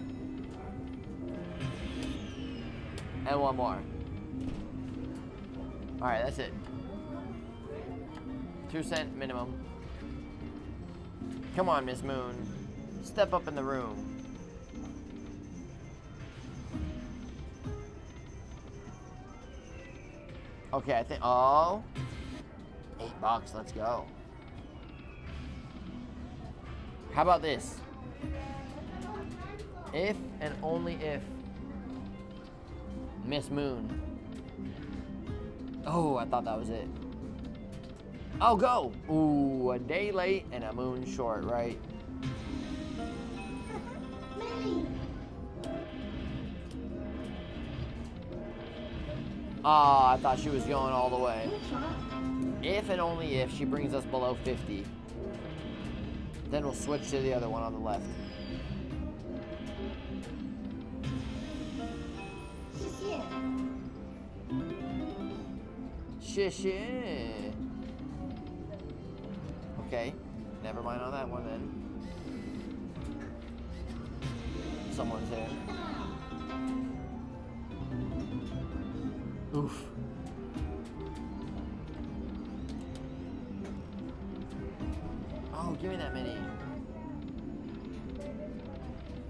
And one more. All right, that's it. Two cent minimum. Come on, Miss Moon. Step up in the room. Okay, I think, oh. Eight bucks, let's go. How about this? If and only if Miss Moon. Oh, I thought that was it. I'll go. Ooh, a day late and a moon short, right? Ah, oh, I thought she was going all the way. If and only if she brings us below 50. Then we'll switch to the other one on the left. Okay, never mind on that one then. Someone's there. Oof. Oh, give me that mini.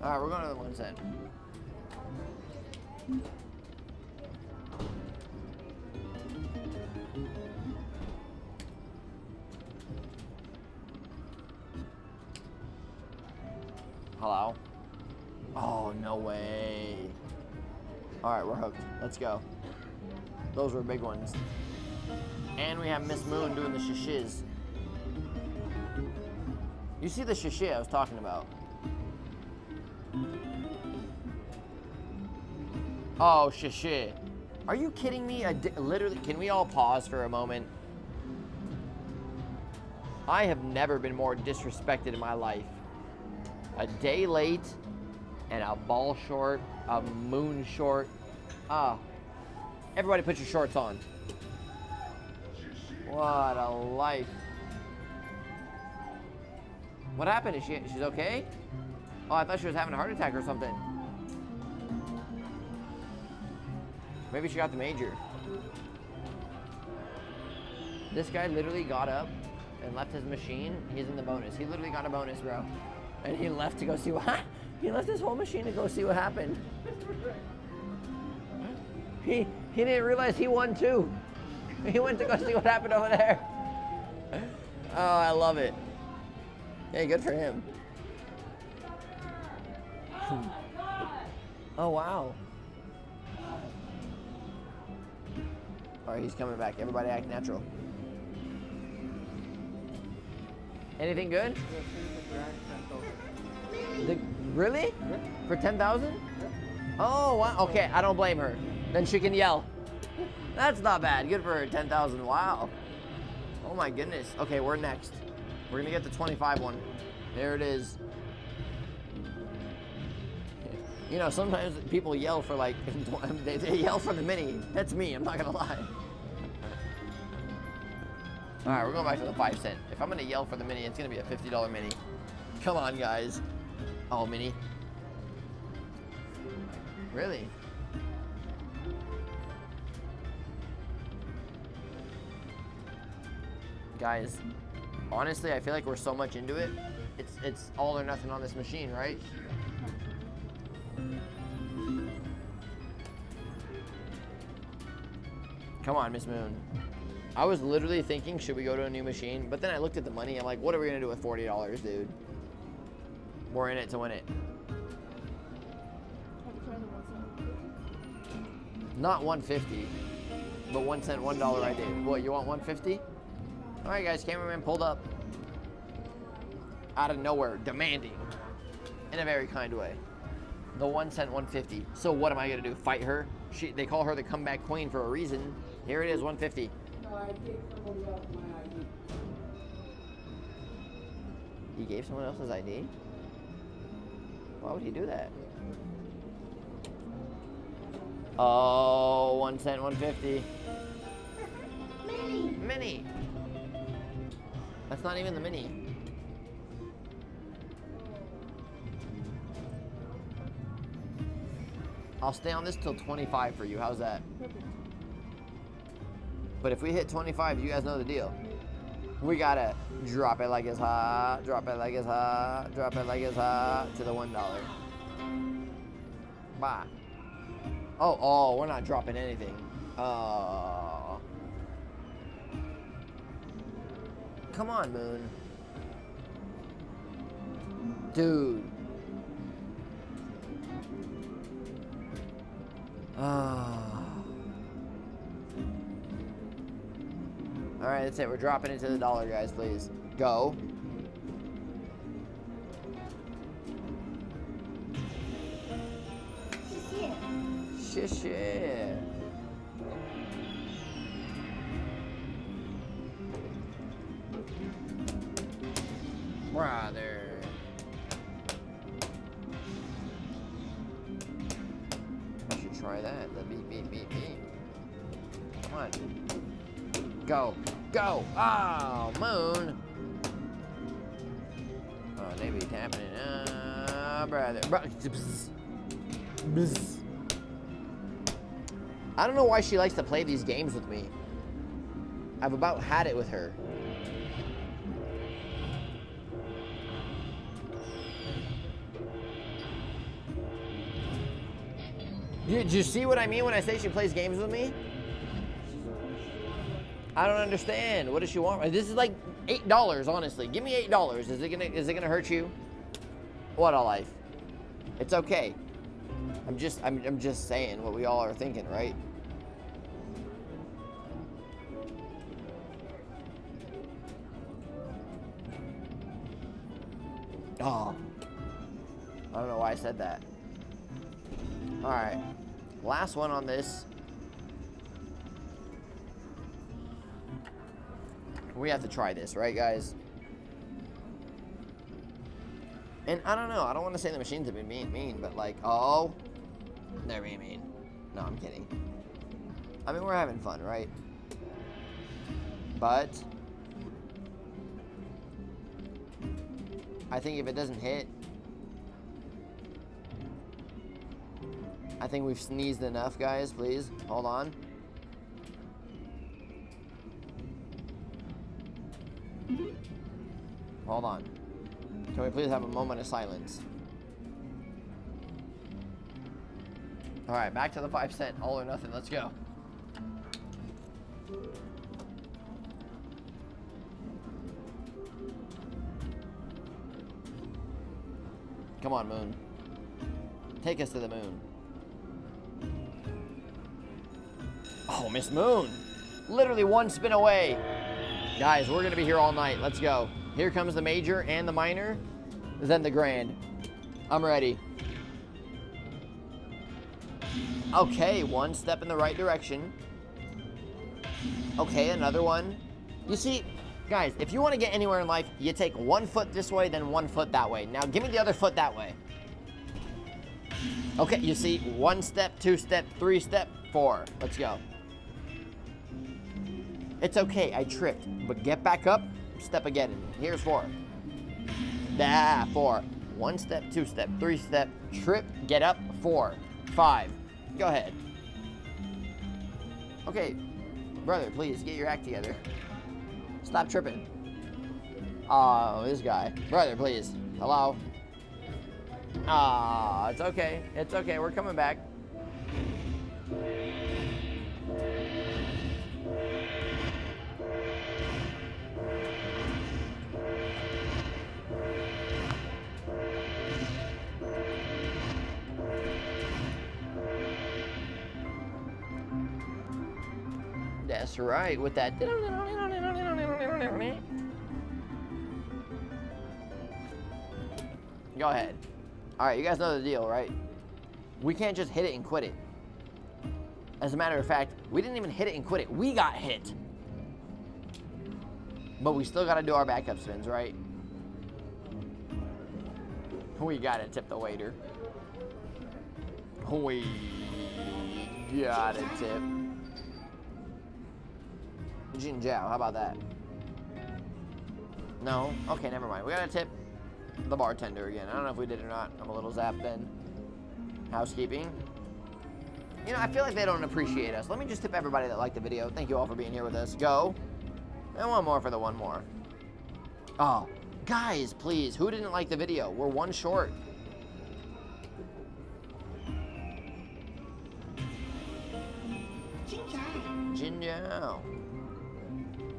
Alright, we're going to the one cent. Hello? Oh, no way. Alright, we're hooked. Let's go. Those were big ones. And we have Miss Moon doing the shishiz. You see the shishi I was talking about. Oh, shishi. Are you kidding me? I literally, can we all pause for a moment? I have never been more disrespected in my life. A day late and a ball short, a moon short. Ah, Everybody put your shorts on. What a life. What happened? Is she she's okay? Oh, I thought she was having a heart attack or something. Maybe she got the major. This guy literally got up and left his machine. He's in the bonus. He literally got a bonus, bro. And he left to go see what he left his whole machine to go see what happened. He he didn't realize he won too. He went to go see what happened over there. Oh, I love it. Hey, good for him. Oh, wow. All right, he's coming back. Everybody act natural. Anything good? The, really? For 10,000? Oh, wow. Okay, I don't blame her. Then she can yell. That's not bad. Good for her. 10,000. Wow. Oh my goodness. Okay, we're next. We're gonna get the 25 one. There it is. You know, sometimes people yell for like, they, they yell for the mini. That's me, I'm not gonna lie. All right, we're going back to the five cent. If I'm gonna yell for the mini, it's gonna be a $50 mini. Come on, guys. Oh, mini. Really? Guys, honestly, I feel like we're so much into it. It's it's all or nothing on this machine, right? Come on, Miss Moon. I was literally thinking, should we go to a new machine? But then I looked at the money. I'm like, what are we gonna do with forty dollars, dude? We're in it to win it. Not 150, but one cent, one dollar I did. What, you want 150? All right, guys, cameraman pulled up out of nowhere, demanding in a very kind way. The one cent 150. So what am I gonna do? Fight her? She, they call her the comeback queen for a reason. Here it is, 150. He gave someone else's ID? Why would he do that? Oh, one cent, 150. Mini. Mini. That's not even the mini. I'll stay on this till 25 for you. How's that? But if we hit 25, you guys know the deal. We gotta drop it like it's hot, drop it like it's hot, drop it like it's hot to the one dollar. Bye. Oh, oh, we're not dropping anything. Oh. Come on, Moon. Dude. Ah. All right, that's it. We're dropping into the dollar, guys, please. Go. Shit. Shit. Brother. I should try that. The beep, beep, beep, beep. Come on. Go. Go. Oh, moon. Oh, maybe tapping it. Uh, brother. Bro Bzz. Bzz. I don't know why she likes to play these games with me. I've about had it with her. Did you see what I mean when I say she plays games with me? I don't understand. What does she want? This is like eight dollars, honestly. Give me eight dollars. Is it gonna is it gonna hurt you? What a life. It's okay. I'm just I'm I'm just saying what we all are thinking, right? Oh. I don't know why I said that. Alright. Last one on this. We have to try this, right, guys? And I don't know. I don't want to say the machines have been mean, mean, but like, oh, they're being mean. No, I'm kidding. I mean, we're having fun, right? But I think if it doesn't hit, I think we've sneezed enough, guys. Please hold on. Hold on. Can we please have a moment of silence? All right, back to the five cent, all or nothing. Let's go. Come on, Moon. Take us to the moon. Oh, Miss Moon. Literally one spin away. Guys, we're to be here all night. Let's go. Here comes the major and the minor, then the grand. I'm ready. Okay, one step in the right direction. Okay, another one. You see, Guys, if you want to get anywhere in life, you take one foot this way, then one foot that way. Now give me the other foot that way. Okay, you see, one step, two step, three step, four. Let's go. It's okay, I tripped, but get back up, step again. Here's four. Ah, four. One step, two step, three step, trip, get up, four, five. Go ahead. Okay, brother, please get your act together. Stop tripping. Oh, this guy. Brother, please. Hello? Ah, it's okay. It's okay. We're coming back. Right, with that. Go ahead. All right, you guys know the deal, right? We can't just hit it and quit it. As a matter of fact, we didn't even hit it and quit it. We got hit. But we still got to do our backup spins, right? We got to tip the waiter. We got to tip. Jin Jiao, how about that? No? Okay, never mind. We got to tip the bartender again. I don't know if we did or not. I'm a little zapped then. Housekeeping. You know, I feel like they don't appreciate us. Let me just tip everybody that liked the video. Thank you all for being here with us. Go. And one more for the one more. Oh, guys, please. Who didn't like the video? We're one short. Jin Jiao.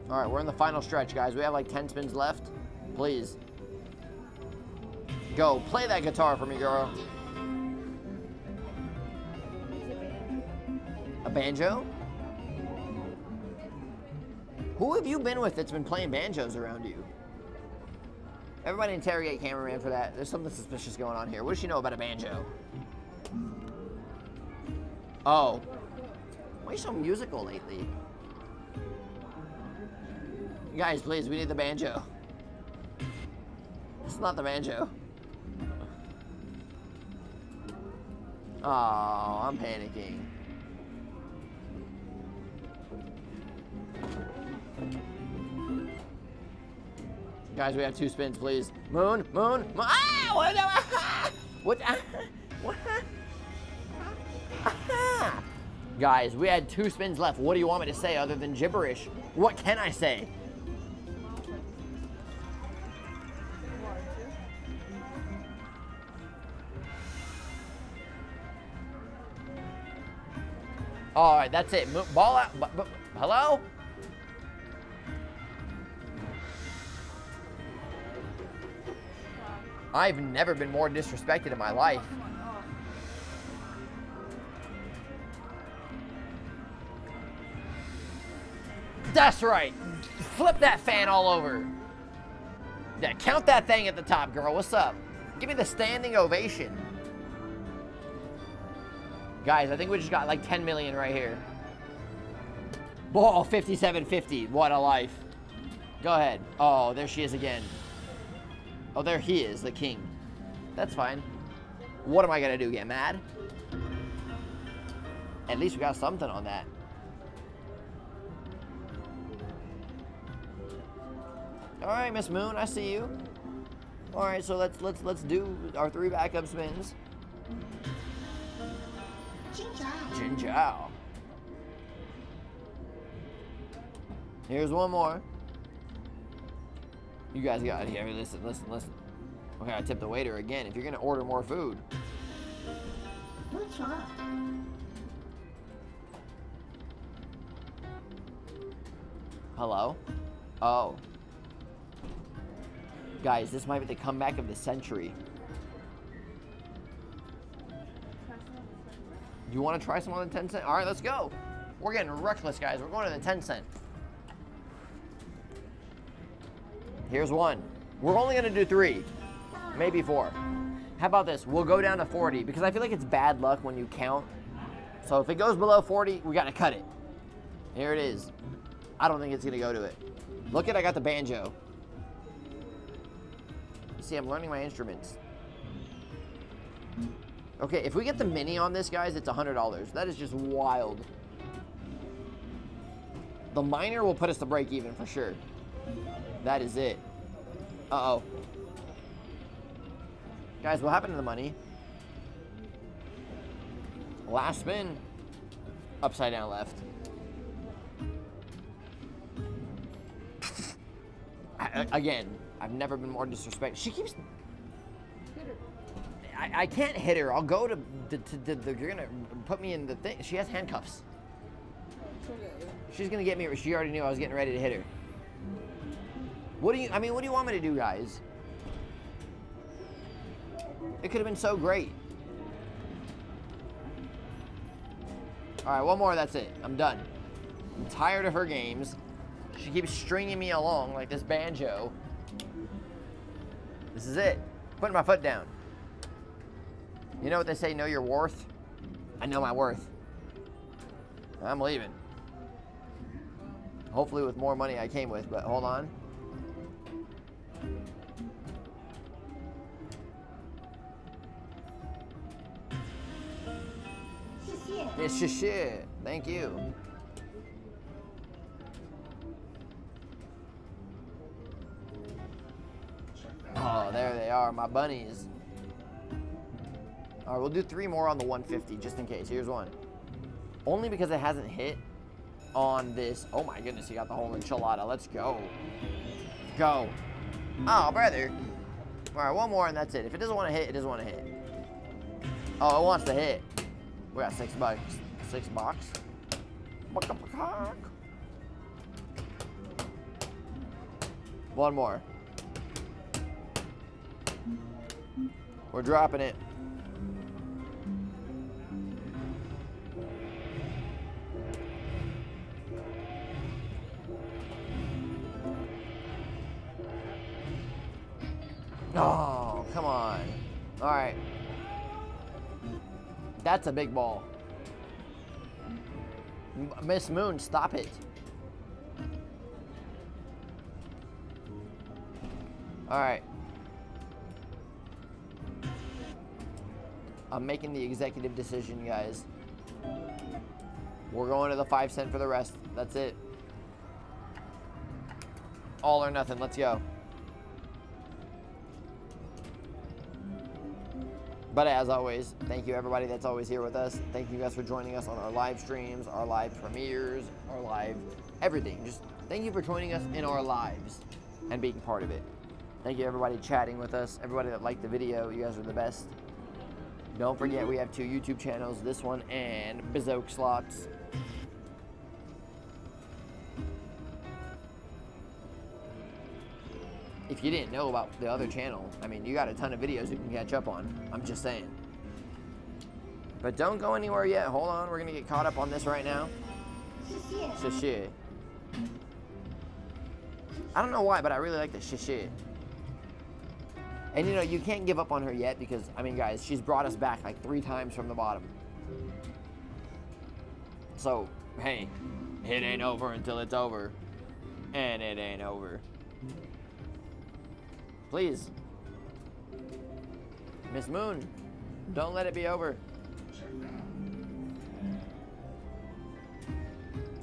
All right, we're in the final stretch, guys. We have like 10 spins left. Please. Go, play that guitar for me, girl. A banjo? Who have you been with that's been playing banjos around you? Everybody interrogate cameraman for that. There's something suspicious going on here. What does she know about a banjo? Oh. Why are you so musical lately? Guys, please, we need the banjo. It's not the banjo. Oh, I'm panicking. Guys, we have two spins, please. Moon, moon, moon. Ah! What? What? What? Guys, we had two spins left. What do you want me to say other than gibberish? What can I say? All right, that's it. Ball out. Hello? I've never been more disrespected in my life. That's right. Flip that fan all over. Yeah, count that thing at the top, girl. What's up? Give me the standing ovation. Guys, I think we just got like 10 million right here. Ball, 5750. What a life. Go ahead. Oh, there she is again. Oh, there he is, the king. That's fine. What am I going to do, get mad? At least we got something on that. All right, Miss Moon, I see you. All right, so let's let's let's do our three backup spins. Jin. Here's one more. You guys got here. Listen, listen, listen. Okay, I tip the waiter again. If you're gonna order more food. What's up? Hello? Oh. Guys, this might be the comeback of the century. You want to try some on the 10 cent? All right, let's go. We're getting reckless, guys. We're going to the 10 cent. Here's one. We're only going to do three, maybe four. How about this? We'll go down to 40 because I feel like it's bad luck when you count. So if it goes below 40, we got to cut it. Here it is. I don't think it's going to go to it. Look at I got the banjo. You see, I'm learning my instruments. Okay, if we get the mini on this, guys, it's $100. That is just wild. The minor will put us to break even for sure. That is it. Uh-oh. Guys, what happened to the money? Last spin. Upside down left. I, again, I've never been more disrespected. She keeps. I, I can't hit her. I'll go to the, to, the. You're gonna put me in the thing. She has handcuffs. She's gonna get me. She already knew I was getting ready to hit her. What do you? I mean, what do you want me to do, guys? It could have been so great. All right, one more. That's it. I'm done. I'm tired of her games. She keeps stringing me along like this banjo. This is it. Putting my foot down. You know what they say, know your worth? I know my worth. I'm leaving. Hopefully with more money I came with, but hold on. It's just shit. Thank you. Oh, there they are, my bunnies. All right, we'll do three more on the 150 just in case. Here's one. Only because it hasn't hit on this. Oh my goodness, you got the whole enchilada. Let's go. Go. Oh, brother. All right, one more and that's it. If it doesn't want to hit, it doesn't want to hit. Oh, it wants to hit. We got six bucks. Six bucks. One more. We're dropping it. Oh, come on. All right. That's a big ball. Miss Moon, stop it. All right. I'm making the executive decision, guys. We're going to the five cent for the rest. That's it. All or nothing. Let's go. But as always, thank you everybody that's always here with us. Thank you guys for joining us on our live streams, our live premieres, our live everything. Just thank you for joining us in our lives and being part of it. Thank you everybody chatting with us, everybody that liked the video. You guys are the best. Don't forget we have two YouTube channels, this one and Bizzok Slots. If you didn't know about the other channel, I mean, you got a ton of videos you can catch up on. I'm just saying. But don't go anywhere yet. Hold on. We're going to get caught up on this right now. Shishi. I don't know why, but I really like the shishi. And, you know, you can't give up on her yet because, I mean, guys, she's brought us back like three times from the bottom. So, hey, it ain't over until it's over. And it ain't over. Please. Miss Moon, don't let it be over.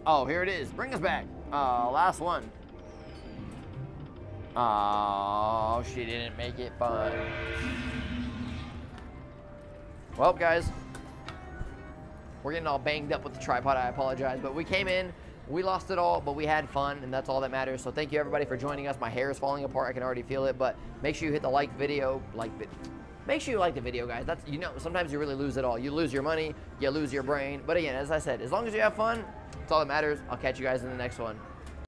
Oh, here it is. Bring us back. Uh, last one. Oh, she didn't make it fun. Well, guys, we're getting all banged up with the tripod. I apologize, but we came in, we lost it all, but we had fun, and that's all that matters. So thank you everybody for joining us. My hair is falling apart. I can already feel it, but make sure you hit the like video, like video. Make sure you like the video, guys. That's you know, sometimes you really lose it all. You lose your money, you lose your brain. But again, as I said, as long as you have fun, that's all that matters. I'll catch you guys in the next one.